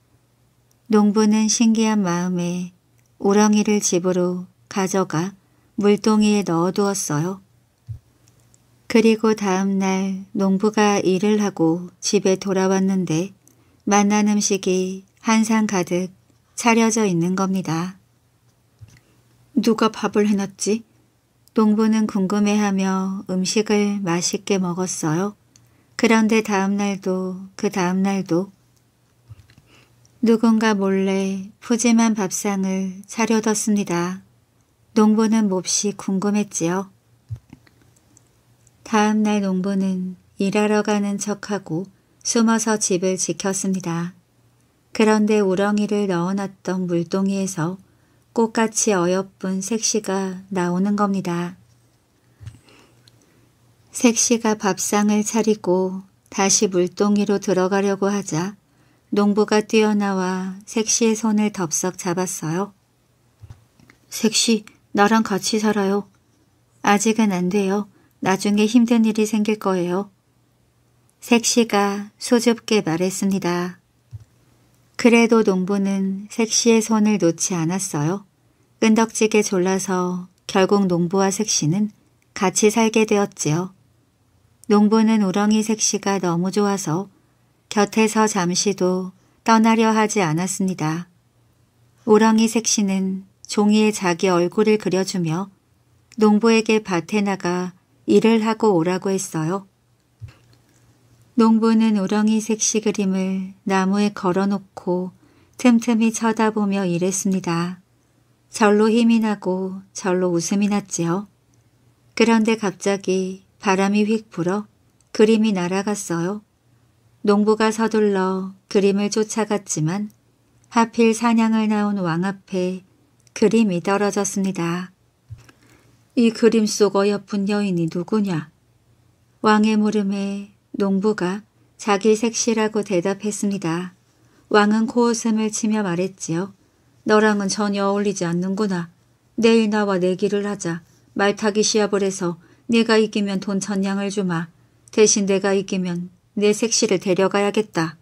농부는 신기한 마음에 우렁이를 집으로 가져가 물동이에 넣어두었어요. 그리고 다음 날 농부가 일을 하고 집에 돌아왔는데 만난 음식이 한상 가득 차려져 있는 겁니다. 누가 밥을 해놨지? 농부는 궁금해하며 음식을 맛있게 먹었어요. 그런데 다음 날도 그 다음 날도 누군가 몰래 푸짐한 밥상을 차려뒀습니다. 농부는 몹시 궁금했지요. 다음 날 농부는 일하러 가는 척하고 숨어서 집을 지켰습니다. 그런데 우렁이를 넣어놨던 물동이에서 꽃같이 어여쁜 색시가 나오는 겁니다. 색시가 밥상을 차리고 다시 물동이로 들어가려고 하자 농부가 뛰어나와 색시의 손을 덥석 잡았어요. 색시, 나랑 같이 살아요. 아직은 안 돼요. 나중에 힘든 일이 생길 거예요. 색시가 수줍게 말했습니다. 그래도 농부는 색시의 손을 놓지 않았어요. 끈덕지게 졸라서 결국 농부와 색시는 같이 살게 되었지요. 농부는 우렁이 색시가 너무 좋아서 곁에서 잠시도 떠나려 하지 않았습니다. 우렁이 색시는 종이에 자기 얼굴을 그려주며 농부에게 밭에 나가 일을 하고 오라고 했어요. 농부는 우렁이 색시 그림을 나무에 걸어놓고 틈틈이 쳐다보며 일했습니다. 절로 힘이 나고 절로 웃음이 났지요. 그런데 갑자기 바람이 휙 불어 그림이 날아갔어요. 농부가 서둘러 그림을 쫓아갔지만 하필 사냥을 나온 왕 앞에 그림이 떨어졌습니다. 이 그림 속 어여쁜 여인이 누구냐? 왕의 물음에 농부가 자기 색시라고 대답했습니다. 왕은 코웃음을 치며 말했지요. 너랑은 전혀 어울리지 않는구나. 내일 나와 내기를 하자. 말타기 시합을 해서 내가 이기면 돈 천냥을 주마. 대신 내가 이기면 내 색시를 데려가야겠다.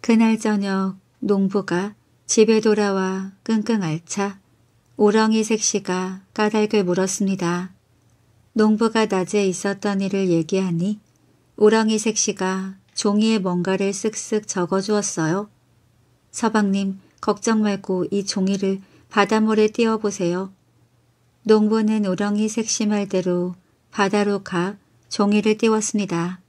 그날 저녁 농부가 집에 돌아와 끙끙 앓자 우렁이 색시가 까닭을 물었습니다. 농부가 낮에 있었던 일을 얘기하니 우렁이 색시가 종이에 뭔가를 쓱쓱 적어주었어요. 서방님, 걱정 말고 이 종이를 바닷물에 띄워보세요. 농부는 우렁이 색시 말대로 바다로 가 종이를 띄웠습니다.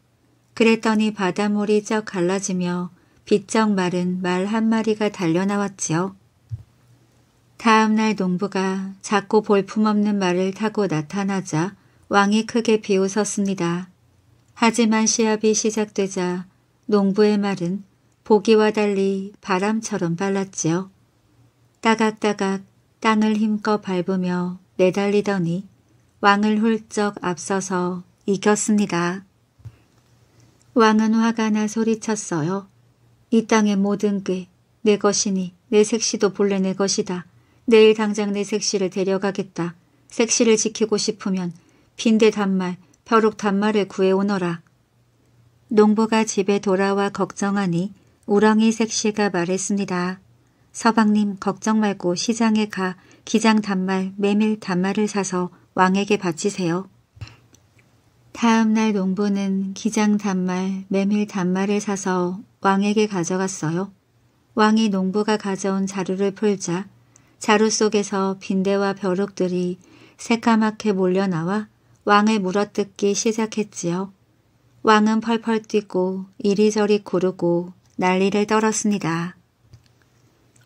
그랬더니 바닷물이 쩍 갈라지며 비쩍 마른 말 한 마리가 달려나왔지요. 다음날 농부가 작고 볼품없는 말을 타고 나타나자 왕이 크게 비웃었습니다. 하지만 시합이 시작되자 농부의 말은 보기와 달리 바람처럼 빨랐지요. 따각따각 땅을 힘껏 밟으며 내달리더니 왕을 훌쩍 앞서서 이겼습니다. 왕은 화가 나 소리쳤어요. 이 땅의 모든 게 내 것이니 내 색시도 본래 내 것이다. 내일 당장 내 색시를 데려가겠다. 색시를 지키고 싶으면 빈대 단말, 벼룩 단말을 구해오너라. 농부가 집에 돌아와 걱정하니 우렁이 색시가 말했습니다. 서방님 걱정 말고 시장에 가 기장 단말, 메밀 단말을 사서 왕에게 바치세요. 다음 날 농부는 기장 단말, 메밀 단말을 사서 왕에게 가져갔어요. 왕이 농부가 가져온 자루를 풀자 자루 속에서 빈대와 벼룩들이 새까맣게 몰려나와 왕을 물어뜯기 시작했지요. 왕은 펄펄 뛰고 이리저리 구르고 난리를 떨었습니다.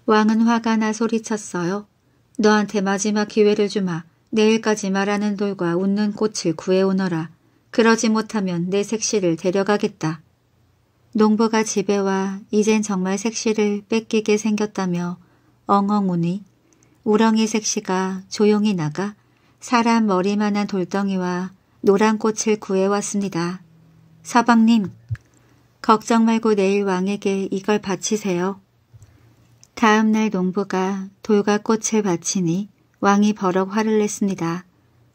왕은 화가 나 소리쳤어요. 너한테 마지막 기회를 주마. 내일까지 말하는 돌과 웃는 꽃을 구해오너라. 그러지 못하면 내 색시를 데려가겠다. 농부가 집에 와 이젠 정말 색시를 뺏기게 생겼다며 엉엉 우니 우렁이 색시가 조용히 나가 사람 머리만한 돌덩이와 노란 꽃을 구해왔습니다. 서방님, 걱정 말고 내일 왕에게 이걸 바치세요. 다음 날 농부가 돌과 꽃을 바치니 왕이 버럭 화를 냈습니다.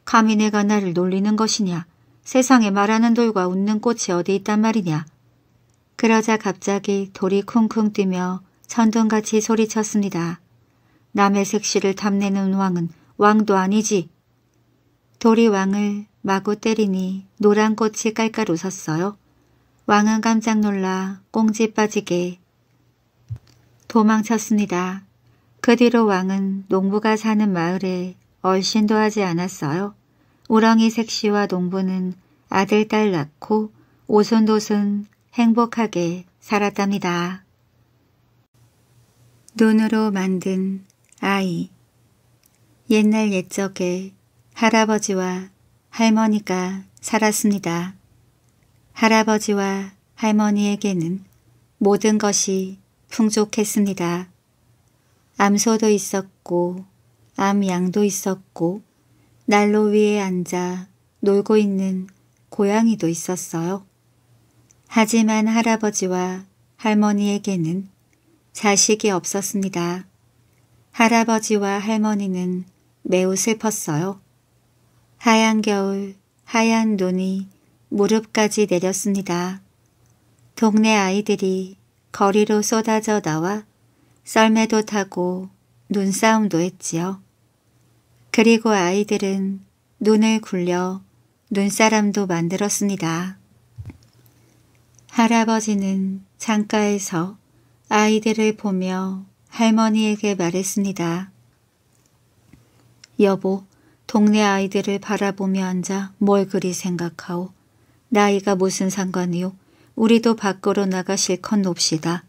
감히 내가 나를 놀리는 것이냐. 세상에 말하는 돌과 웃는 꽃이 어디 있단 말이냐. 그러자 갑자기 돌이 쿵쿵 뛰며 천둥같이 소리쳤습니다. 남의 색시를 탐내는 왕은 왕도 아니지. 돌이 왕을 마구 때리니 노란 꽃이 깔깔 웃었어요. 왕은 깜짝 놀라 꽁지 빠지게 도망쳤습니다. 그 뒤로 왕은 농부가 사는 마을에 얼씬도 하지 않았어요. 우렁이 색시와 농부는 아들, 딸 낳고 오손도손 행복하게 살았답니다. 눈으로 만든 아이 옛날 옛적에 할아버지와 할머니가 살았습니다. 할아버지와 할머니에게는 모든 것이 풍족했습니다. 암소도 있었고 암양도 있었고 난로 위에 앉아 놀고 있는 고양이도 있었어요. 하지만 할아버지와 할머니에게는 자식이 없었습니다. 할아버지와 할머니는 매우 슬펐어요. 하얀 겨울 하얀 눈이 무릎까지 내렸습니다. 동네 아이들이 거리로 쏟아져 나와 썰매도 타고 눈싸움도 했지요. 그리고 아이들은 눈을 굴려 눈사람도 만들었습니다. 할아버지는 창가에서 아이들을 보며 할머니에게 말했습니다. 여보, 동네 아이들을 바라보며 앉아 뭘 그리 생각하오. 나이가 무슨 상관이오. 우리도 밖으로 나가 실컷 놉시다.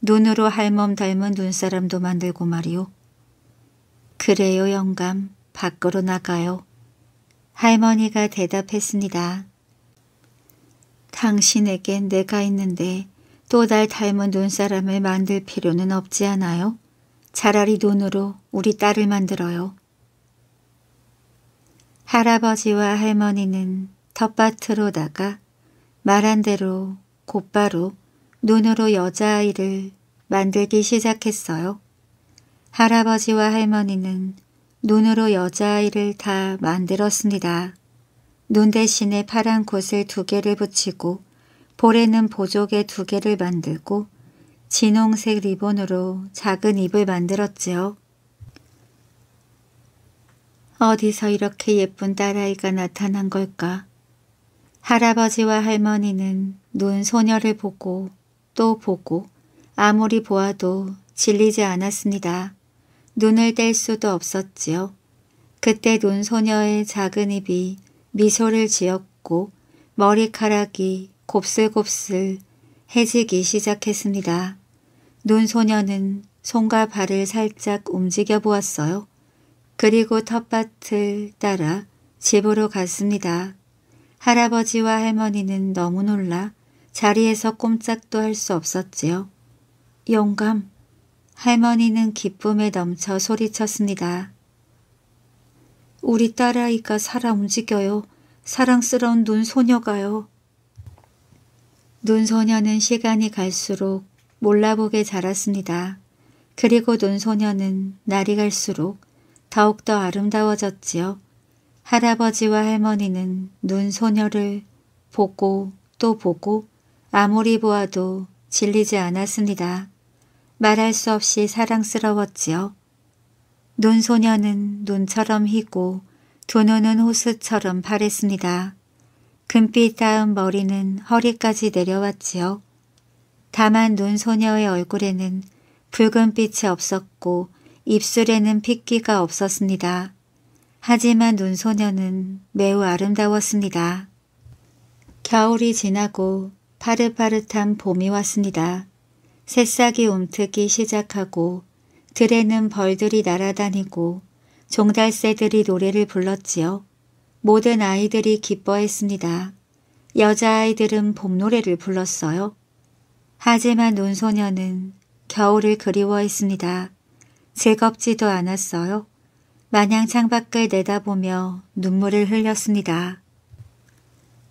눈으로 할멈 닮은 눈사람도 만들고 말이오. 그래요 영감. 밖으로 나가요. 할머니가 대답했습니다. 당신에겐 내가 있는데 또 날 닮은 눈사람을 만들 필요는 없지 않아요? 차라리 눈으로 우리 딸을 만들어요. 할아버지와 할머니는 텃밭으로 나가 말한 대로 곧바로 눈으로 여자아이를 만들기 시작했어요. 할아버지와 할머니는 눈으로 여자아이를 다 만들었습니다. 눈 대신에 파란 곳을 두 개를 붙이고 볼에는 보조개 두 개를 만들고 진홍색 리본으로 작은 입을 만들었지요. 어디서 이렇게 예쁜 딸아이가 나타난 걸까? 할아버지와 할머니는 눈 소녀를 보고 또 보고 아무리 보아도 질리지 않았습니다. 눈을 뗄 수도 없었지요. 그때 눈 소녀의 작은 입이 미소를 지었고 머리카락이 곱슬곱슬 해지기 시작했습니다. 눈 소녀는 손과 발을 살짝 움직여 보았어요. 그리고 텃밭을 따라 집으로 갔습니다. 할아버지와 할머니는 너무 놀라 자리에서 꼼짝도 할 수 없었지요. 영감. 할머니는 기쁨에 넘쳐 소리쳤습니다. 우리 딸아이가 살아 움직여요. 사랑스러운 눈소녀가요. 눈소녀는 시간이 갈수록 몰라보게 자랐습니다. 그리고 눈소녀는 날이 갈수록 더욱더 아름다워졌지요. 할아버지와 할머니는 눈 소녀를 보고 또 보고 아무리 보아도 질리지 않았습니다. 말할 수 없이 사랑스러웠지요. 눈 소녀는 눈처럼 희고 두 눈은 호수처럼 파랬습니다. 금빛 닿은 머리는 허리까지 내려왔지요. 다만 눈 소녀의 얼굴에는 붉은 빛이 없었고 입술에는 핏기가 없었습니다. 하지만 눈소녀는 매우 아름다웠습니다. 겨울이 지나고 파릇파릇한 봄이 왔습니다. 새싹이 움트기 시작하고 들에는 벌들이 날아다니고 종달새들이 노래를 불렀지요. 모든 아이들이 기뻐했습니다. 여자아이들은 봄노래를 불렀어요. 하지만 눈소녀는 겨울을 그리워했습니다. 즐겁지도 않았어요. 마냥 창밖을 내다보며 눈물을 흘렸습니다.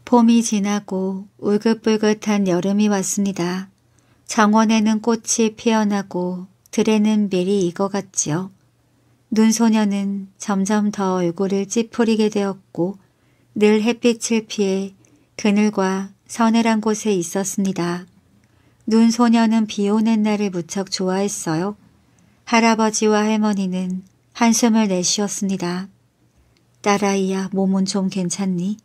봄이 지나고 울긋불긋한 여름이 왔습니다. 정원에는 꽃이 피어나고 들에는 밀이 익어갔지요. 눈소녀는 점점 더 얼굴을 찌푸리게 되었고 늘 햇빛을 피해 그늘과 서늘한 곳에 있었습니다. 눈소녀는 비 오는 날을 무척 좋아했어요. 할아버지와 할머니는 한숨을 내쉬었습니다. 딸아이야 몸은 좀 괜찮니?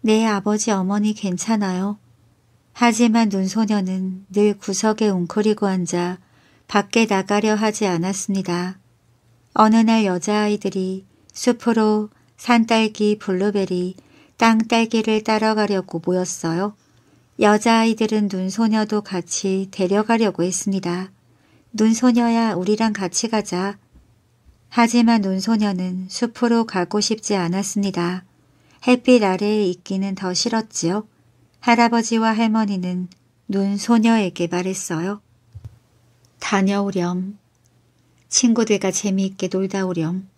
내 아버지 어머니 괜찮아요. 하지만 눈소녀는 늘 구석에 웅크리고 앉아 밖에 나가려 하지 않았습니다. 어느 날 여자아이들이 숲으로 산딸기, 블루베리, 땅딸기를 따라가려고 모였어요. 여자아이들은 눈소녀도 같이 데려가려고 했습니다. 눈소녀야 우리랑 같이 가자. 하지만 눈소녀는 숲으로 가고 싶지 않았습니다. 햇빛 아래에 있기는 더 싫었지요. 할아버지와 할머니는 눈소녀에게 말했어요. 다녀오렴. 친구들과 재미있게 놀다 오렴.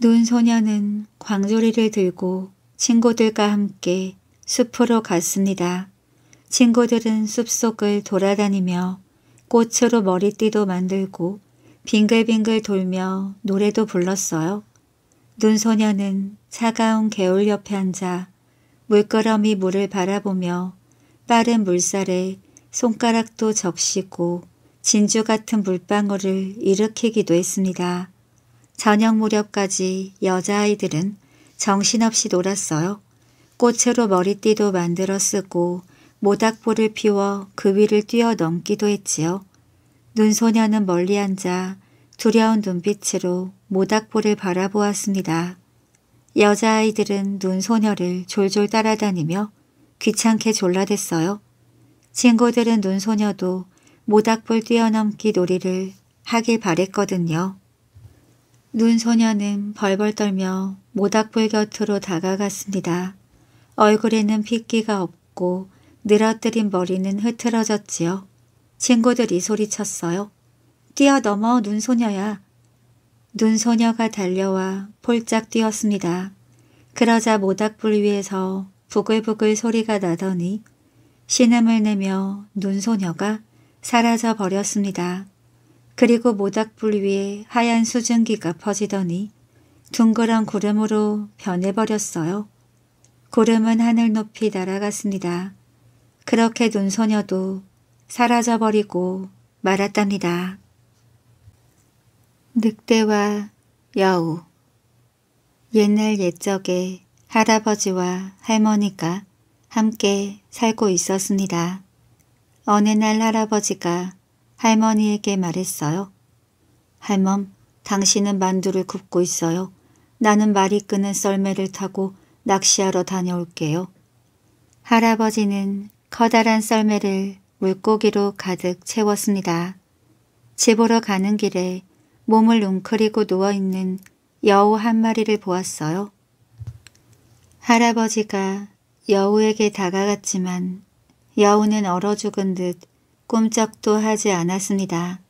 눈소녀는 광조리를 들고 친구들과 함께 숲으로 갔습니다. 친구들은 숲속을 돌아다니며 꽃으로 머리띠도 만들고 빙글빙글 돌며 노래도 불렀어요. 눈소녀는 차가운 개울 옆에 앉아 물끄러미 물을 바라보며 빠른 물살에 손가락도 적시고 진주 같은 물방울을 일으키기도 했습니다. 저녁 무렵까지 여자아이들은 정신없이 놀았어요. 꽃으로 머리띠도 만들어 쓰고 모닥불을 피워 그 위를 뛰어넘기도 했지요. 눈소녀는 멀리 앉아 두려운 눈빛으로 모닥불을 바라보았습니다. 여자아이들은 눈소녀를 졸졸 따라다니며 귀찮게 졸라댔어요. 친구들은 눈소녀도 모닥불 뛰어넘기 놀이를 하길 바랬거든요. 눈소녀는 벌벌 떨며 모닥불 곁으로 다가갔습니다. 얼굴에는 핏기가 없고 늘어뜨린 머리는 흐트러졌지요. 친구들이 소리쳤어요. 뛰어넘어 눈소녀야. 눈소녀가 달려와 폴짝 뛰었습니다. 그러자 모닥불 위에서 부글부글 소리가 나더니 신음을 내며 눈소녀가 사라져 버렸습니다. 그리고 모닥불 위에 하얀 수증기가 퍼지더니 둥그런 구름으로 변해버렸어요. 구름은 하늘 높이 날아갔습니다. 그렇게 눈 소녀도 사라져버리고 말았답니다. 늑대와 여우 옛날 옛적에 할아버지와 할머니가 함께 살고 있었습니다. 어느 날 할아버지가 할머니에게 말했어요. 할멈, 당신은 만두를 굽고 있어요. 나는 말이 끄는 썰매를 타고 낚시하러 다녀올게요. 할아버지는 커다란 썰매를 물고기로 가득 채웠습니다. 집으로 가는 길에 몸을 웅크리고 누워있는 여우 한 마리를 보았어요. 할아버지가 여우에게 다가갔지만 여우는 얼어 죽은 듯 꿈쩍도 하지 않았습니다.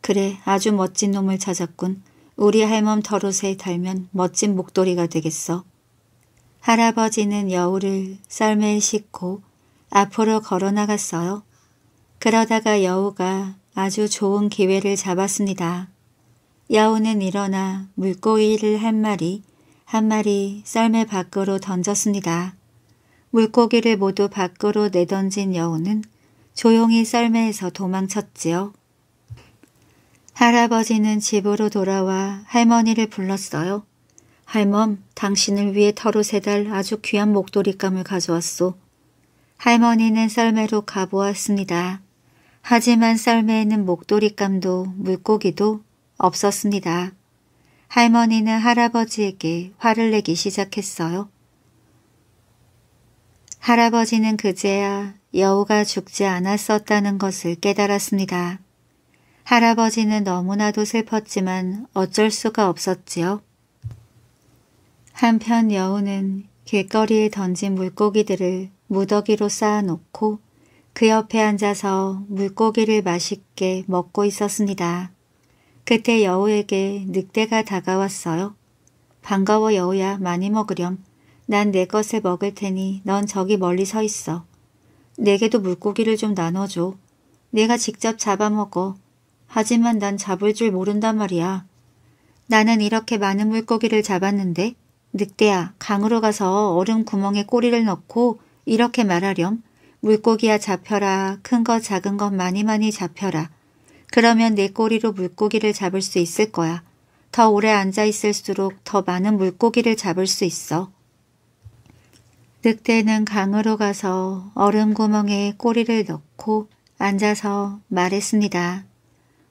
그래 아주 멋진 놈을 찾았군. 우리 할멈 털옷에 달면 멋진 목도리가 되겠어. 할아버지는 여우를 썰매에 싣고 앞으로 걸어나갔어요. 그러다가 여우가 아주 좋은 기회를 잡았습니다. 여우는 일어나 물고기를 한 마리, 한 마리 썰매 밖으로 던졌습니다. 물고기를 모두 밖으로 내던진 여우는 조용히 썰매에서 도망쳤지요. 할아버지는 집으로 돌아와 할머니를 불렀어요. 할멈, 당신을 위해 털옷에 달 아주 귀한 목도리감을 가져왔소. 할머니는 썰매로 가보았습니다. 하지만 썰매에는 목도리감도 물고기도 없었습니다. 할머니는 할아버지에게 화를 내기 시작했어요. 할아버지는 그제야 여우가 죽지 않았었다는 것을 깨달았습니다. 할아버지는 너무나도 슬펐지만 어쩔 수가 없었지요. 한편 여우는 길거리에 던진 물고기들을 무더기로 쌓아놓고 그 옆에 앉아서 물고기를 맛있게 먹고 있었습니다. 그때 여우에게 늑대가 다가왔어요. 반가워 여우야 많이 먹으렴. 난 내 것을 먹을 테니 넌 저기 멀리 서 있어. 내게도 물고기를 좀 나눠줘. 내가 직접 잡아먹어. 하지만 난 잡을 줄 모른단 말이야. 나는 이렇게 많은 물고기를 잡았는데 늑대야 강으로 가서 얼음 구멍에 꼬리를 넣고 이렇게 말하렴. 물고기야 잡혀라. 큰것 작은 것 많이 많이 잡혀라. 그러면 내 꼬리로 물고기를 잡을 수 있을 거야. 더 오래 앉아 있을수록 더 많은 물고기를 잡을 수 있어. 늑대는 강으로 가서 얼음 구멍에 꼬리를 넣고 앉아서 말했습니다.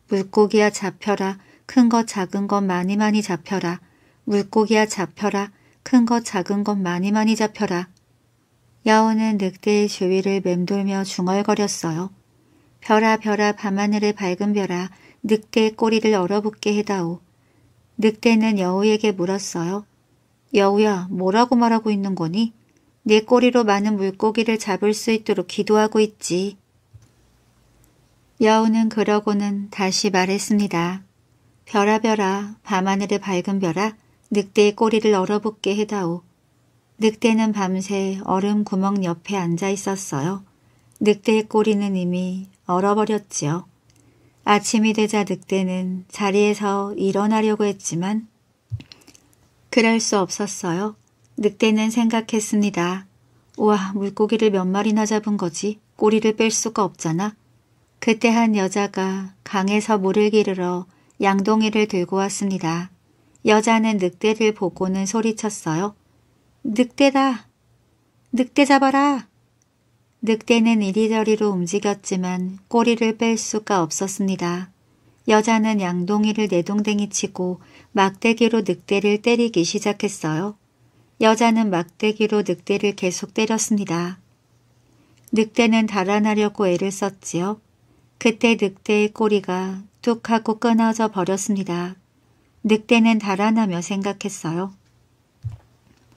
물고기야 잡혀라. 큰 것 작은 것 많이 많이 잡혀라. 물고기야 잡혀라. 큰 것 작은 것 많이 많이 잡혀라. 여우는 늑대의 주위를 맴돌며 중얼거렸어요. 별아 별아 밤하늘의 밝은 별아 늑대의 꼬리를 얼어붙게 해다오. 늑대는 여우에게 물었어요. 여우야 뭐라고 말하고 있는 거니? 내 꼬리로 많은 물고기를 잡을 수 있도록 기도하고 있지. 여우는 그러고는 다시 말했습니다. 별아 별아 밤하늘의 밝은 별아 늑대의 꼬리를 얼어붙게 해다오. 늑대는 밤새 얼음 구멍 옆에 앉아 있었어요. 늑대의 꼬리는 이미 얼어버렸지요. 아침이 되자 늑대는 자리에서 일어나려고 했지만 그럴 수 없었어요. 늑대는 생각했습니다. 우와 물고기를 몇 마리나 잡은 거지 꼬리를 뺄 수가 없잖아. 그때 한 여자가 강에서 물을 기르러 양동이를 들고 왔습니다. 여자는 늑대를 보고는 소리쳤어요. 늑대다! 늑대 잡아라! 늑대는 이리저리로 움직였지만 꼬리를 뺄 수가 없었습니다. 여자는 양동이를 내동댕이 치고 막대기로 늑대를 때리기 시작했어요. 여자는 막대기로 늑대를 계속 때렸습니다. 늑대는 달아나려고 애를 썼지요. 그때 늑대의 꼬리가 뚝 하고 끊어져 버렸습니다. 늑대는 달아나며 생각했어요.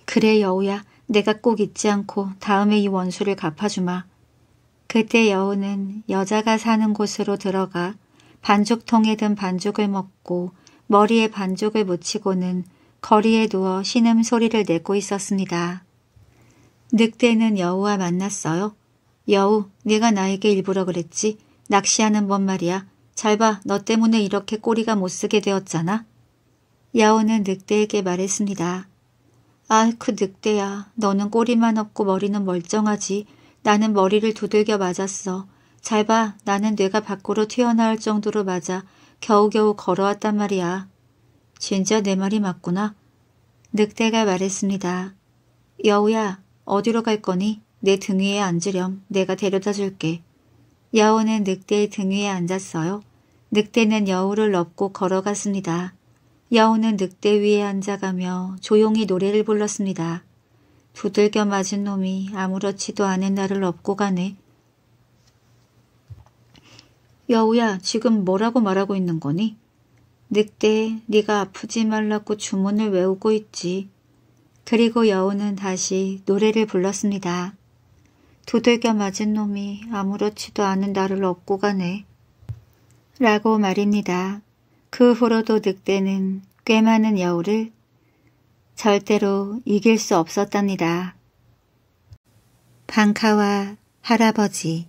그래 여우야 내가 꼭 잊지 않고 다음에 이 원수를 갚아주마. 그때 여우는 여자가 사는 곳으로 들어가 반죽통에 든 반죽을 먹고 머리에 반죽을 묻히고는 거리에 누워 신음 소리를 내고 있었습니다. 늑대는 여우와 만났어요. 여우, 네가 나에게 일부러 그랬지. 낚시하는 법 말이야. 잘 봐, 너 때문에 이렇게 꼬리가 못쓰게 되었잖아. 야오는 늑대에게 말했습니다. 아, 그 늑대야. 너는 꼬리만 없고 머리는 멀쩡하지. 나는 머리를 두들겨 맞았어. 잘 봐, 나는 뇌가 밖으로 튀어나올 정도로 맞아 겨우겨우 걸어왔단 말이야. 진짜 내 말이 맞구나. 늑대가 말했습니다. 여우야, 어디로 갈 거니? 내 등 위에 앉으렴. 내가 데려다 줄게. 여우는 늑대의 등 위에 앉았어요. 늑대는 여우를 업고 걸어갔습니다. 여우는 늑대 위에 앉아가며 조용히 노래를 불렀습니다. 두들겨 맞은 놈이 아무렇지도 않은 나를 업고 가네. 여우야 지금 뭐라고 말하고 있는 거니? 늑대 네가 아프지 말라고 주문을 외우고 있지. 그리고 여우는 다시 노래를 불렀습니다. 두들겨 맞은 놈이 아무렇지도 않은 나를 업고 가네. 라고 말입니다. 그 후로도 늑대는 꽤 많은 여우를 절대로 이길 수 없었답니다. 방카와 할아버지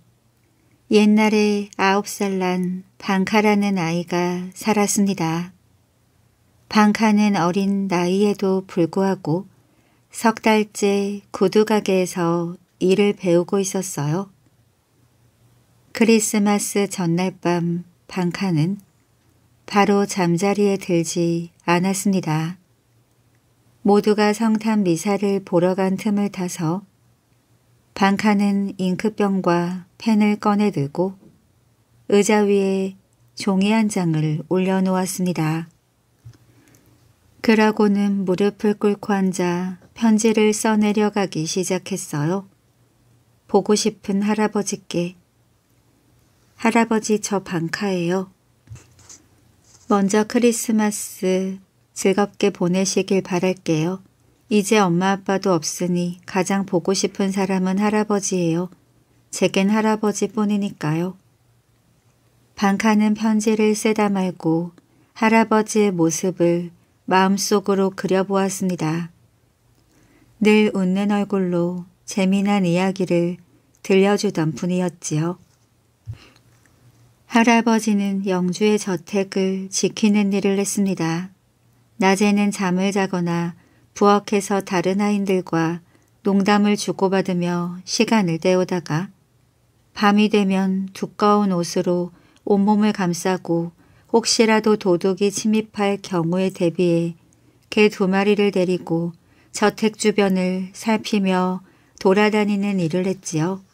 옛날에 아홉 살 난 방카라는 아이가 살았습니다. 방카는 어린 나이에도 불구하고 석 달째 구두가게에서 일을 배우고 있었어요. 크리스마스 전날 밤 방카는 바로 잠자리에 들지 않았습니다. 모두가 성탄 미사를 보러 간 틈을 타서 방카는 잉크병과 펜을 꺼내 들고 의자 위에 종이 한 장을 올려놓았습니다. 그러고는 무릎을 꿇고 앉아 편지를 써내려가기 시작했어요. 보고 싶은 할아버지께 할아버지 저 방카예요. 먼저 크리스마스 즐겁게 보내시길 바랄게요. 이제 엄마 아빠도 없으니 가장 보고 싶은 사람은 할아버지예요. 제겐 할아버지 뿐이니까요. 방카는 편지를 쓰다 말고 할아버지의 모습을 마음속으로 그려보았습니다. 늘 웃는 얼굴로 재미난 이야기를 들려주던 분이었지요. 할아버지는 영주의 저택을 지키는 일을 했습니다. 낮에는 잠을 자거나 부엌에서 다른 아이들과 농담을 주고받으며 시간을 때우다가 밤이 되면 두꺼운 옷으로 온몸을 감싸고 혹시라도 도둑이 침입할 경우에 대비해 개 두 마리를 데리고 저택 주변을 살피며 돌아다니는 일을 했지요.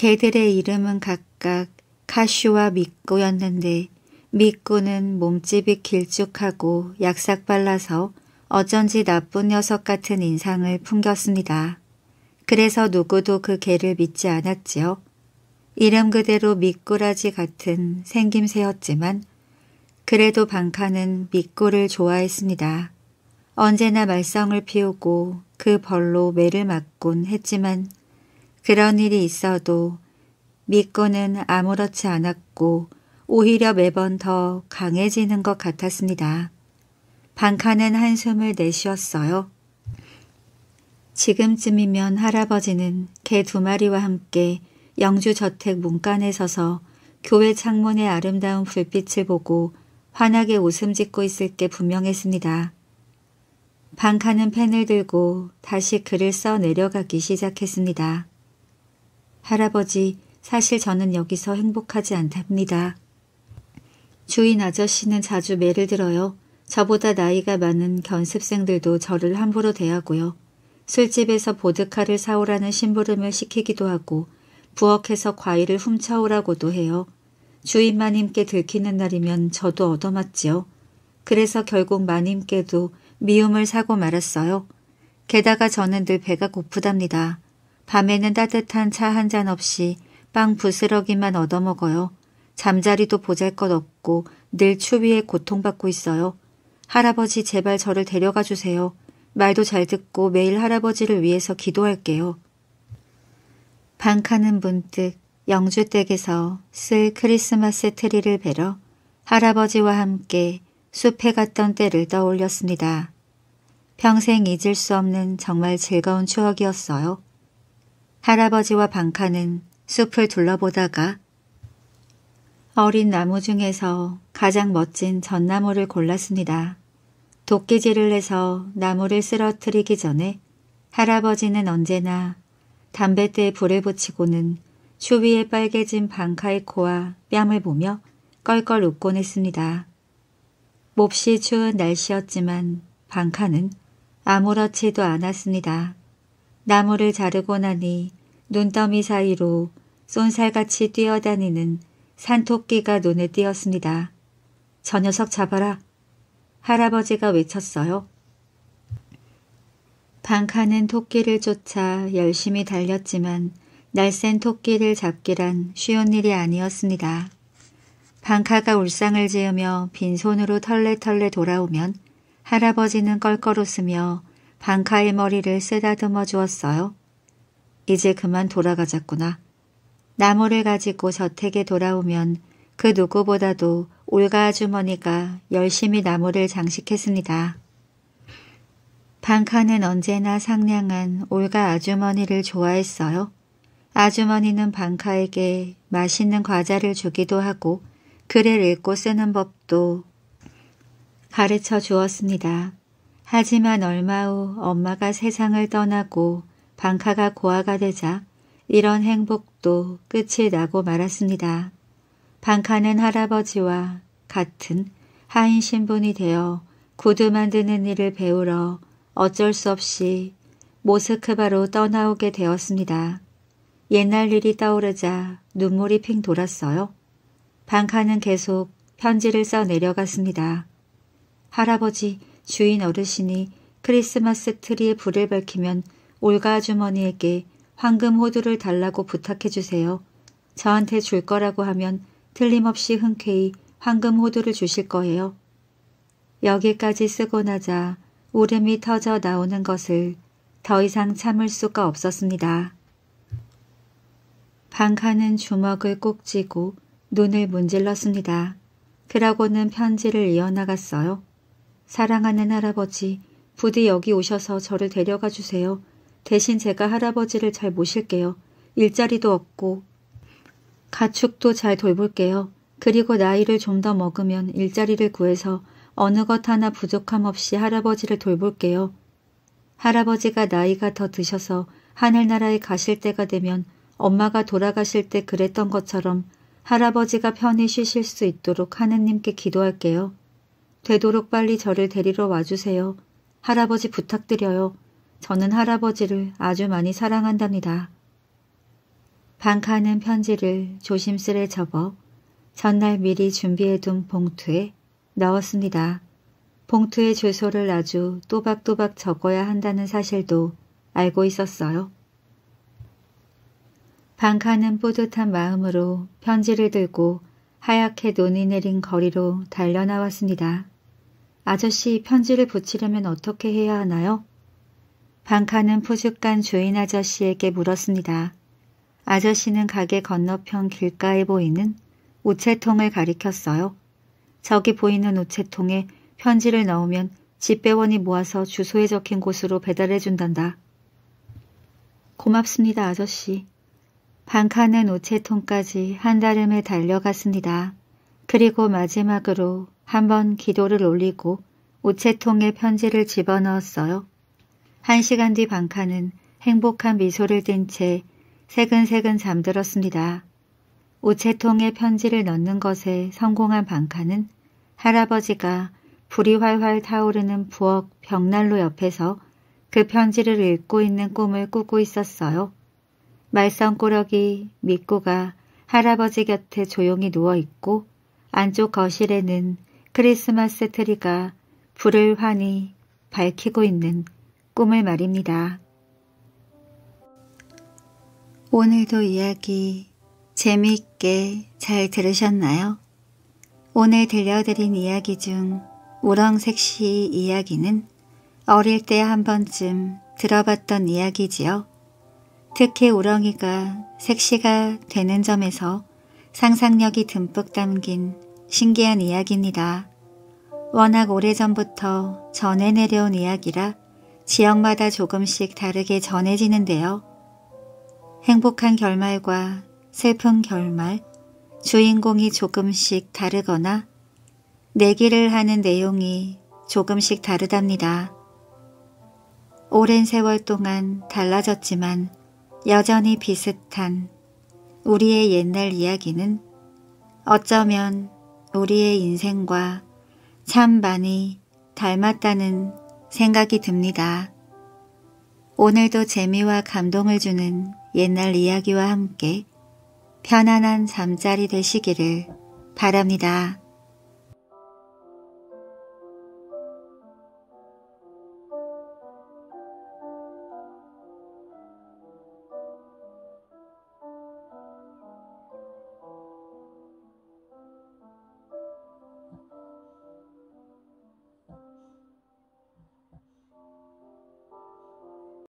개들의 이름은 각각 카슈와 미꾸였는데 미꾸는 몸집이 길쭉하고 약삭 발라서 어쩐지 나쁜 녀석 같은 인상을 풍겼습니다. 그래서 누구도 그 개를 믿지 않았지요. 이름 그대로 미꾸라지 같은 생김새였지만 그래도 방카는 미꾸를 좋아했습니다. 언제나 말썽을 피우고 그 벌로 매를 맞곤 했지만 그런 일이 있어도 미꾸는 아무렇지 않았고 오히려 매번 더 강해지는 것 같았습니다. 방카는 한숨을 내쉬었어요. 지금쯤이면 할아버지는 개 두 마리와 함께 영주 저택 문간에 서서 교회 창문의 아름다운 불빛을 보고 환하게 웃음 짓고 있을 게 분명했습니다. 방카는 펜을 들고 다시 글을 써 내려가기 시작했습니다. 할아버지, 사실 저는 여기서 행복하지 않답니다. 주인 아저씨는 자주 매를 들어요. 저보다 나이가 많은 견습생들도 저를 함부로 대하고요. 술집에서 보드카를 사오라는 심부름을 시키기도 하고 부엌에서 과일을 훔쳐오라고도 해요. 주인 마님께 들키는 날이면 저도 얻어맞지요. 그래서 결국 마님께도 미움을 사고 말았어요. 게다가 저는 늘 배가 고프답니다. 밤에는 따뜻한 차 한 잔 없이 빵 부스러기만 얻어먹어요. 잠자리도 보잘것 없고 늘 추위에 고통받고 있어요. 할아버지 제발 저를 데려가 주세요. 말도 잘 듣고 매일 할아버지를 위해서 기도할게요. 방카는 문득 영주 댁에서 쓸 크리스마스 트리를 베러 할아버지와 함께 숲에 갔던 때를 떠올렸습니다. 평생 잊을 수 없는 정말 즐거운 추억이었어요. 할아버지와 방카는 숲을 둘러보다가 어린 나무 중에서 가장 멋진 전나무를 골랐습니다. 도끼질을 해서 나무를 쓰러뜨리기 전에 할아버지는 언제나 담뱃대에 불을 붙이고는 추위에 빨개진 방카의 코와 뺨을 보며 껄껄 웃곤 했습니다. 몹시 추운 날씨였지만 방카는 아무렇지도 않았습니다. 나무를 자르고 나니 눈더미 사이로 쏜살같이 뛰어다니는 산토끼가 눈에 띄었습니다. 저 녀석 잡아라. 할아버지가 외쳤어요. 방카는 토끼를 쫓아 열심히 달렸지만 날쌘 토끼를 잡기란 쉬운 일이 아니었습니다. 방카가 울상을 지으며 빈손으로 털레털레 돌아오면 할아버지는 껄껄 웃으며 방카의 머리를 쓰다듬어 주었어요. 이제 그만 돌아가자꾸나. 나무를 가지고 저택에 돌아오면 그 누구보다도 올가 아주머니가 열심히 나무를 장식했습니다. 방카는 언제나 상냥한 올가 아주머니를 좋아했어요. 아주머니는 방카에게 맛있는 과자를 주기도 하고 글을 읽고 쓰는 법도 가르쳐 주었습니다. 하지만 얼마 후 엄마가 세상을 떠나고 방카가 고아가 되자 이런 행복도 끝이 나고 말았습니다. 방카는 할아버지와 같은 하인 신분이 되어 구두 만드는 일을 배우러 어쩔 수 없이 모스크바로 떠나오게 되었습니다. 옛날 일이 떠오르자 눈물이 핑 돌았어요. 방카는 계속 편지를 써 내려갔습니다. 할아버지, 주인 어르신이 크리스마스 트리에 불을 밝히면 올가 아주머니에게 황금 호두를 달라고 부탁해 주세요. 저한테 줄 거라고 하면 틀림없이 흔쾌히 황금 호두를 주실 거예요. 여기까지 쓰고 나자 울음이 터져 나오는 것을 더 이상 참을 수가 없었습니다. 방카는 주먹을 꼭 쥐고 눈을 문질렀습니다. 그러고는 편지를 이어나갔어요. 사랑하는 할아버지, 부디 여기 오셔서 저를 데려가 주세요. 대신 제가 할아버지를 잘 모실게요. 일자리도 없고 가축도 잘 돌볼게요. 그리고 나이를 좀 더 먹으면 일자리를 구해서 어느 것 하나 부족함 없이 할아버지를 돌볼게요. 할아버지가 나이가 더 드셔서 하늘나라에 가실 때가 되면 엄마가 돌아가실 때 그랬던 것처럼 할아버지가 편히 쉬실 수 있도록 하느님께 기도할게요. 되도록 빨리 저를 데리러 와주세요. 할아버지 부탁드려요. 저는 할아버지를 아주 많이 사랑한답니다. 방카는 편지를 조심스레 접어 전날 미리 준비해둔 봉투에 넣었습니다. 봉투의 주소를 아주 또박또박 적어야 한다는 사실도 알고 있었어요. 방카는 뿌듯한 마음으로 편지를 들고 하얗게 눈이 내린 거리로 달려나왔습니다. 아저씨 편지를 붙이려면 어떻게 해야 하나요? 방카는 푸죽간 주인 아저씨에게 물었습니다. 아저씨는 가게 건너편 길가에 보이는 우체통을 가리켰어요. 저기 보이는 우체통에 편지를 넣으면 집배원이 모아서 주소에 적힌 곳으로 배달해 준단다. 고맙습니다, 아저씨. 방카는 우체통까지 한달음에 달려갔습니다. 그리고 마지막으로 한번 기도를 올리고 우체통에 편지를 집어넣었어요. 한 시간 뒤 방카는 행복한 미소를 띤 채 새근새근 잠들었습니다. 우체통에 편지를 넣는 것에 성공한 방카는 할아버지가 불이 활활 타오르는 부엌 벽난로 옆에서 그 편지를 읽고 있는 꿈을 꾸고 있었어요. 말썽꾸러기 미꾸가 할아버지 곁에 조용히 누워있고 안쪽 거실에는 크리스마스 트리가 불을 환히 밝히고 있는 꿈을 말입니다. 오늘도 이야기 재미있게 잘 들으셨나요? 오늘 들려드린 이야기 중 우렁색시 이야기는 어릴 때 한 번쯤 들어봤던 이야기지요. 특히 우렁이가 색시가 되는 점에서 상상력이 듬뿍 담긴 신기한 이야기입니다. 워낙 오래전부터 전해 내려온 이야기라 지역마다 조금씩 다르게 전해지는데요. 행복한 결말과 슬픈 결말, 주인공이 조금씩 다르거나 내기를 하는 내용이 조금씩 다르답니다. 오랜 세월 동안 달라졌지만 여전히 비슷한 우리의 옛날 이야기는 어쩌면 우리의 인생과 참 많이 닮았다는 생각이 듭니다. 오늘도 재미와 감동을 주는 옛날 이야기와 함께 편안한 잠자리 되시기를 바랍니다.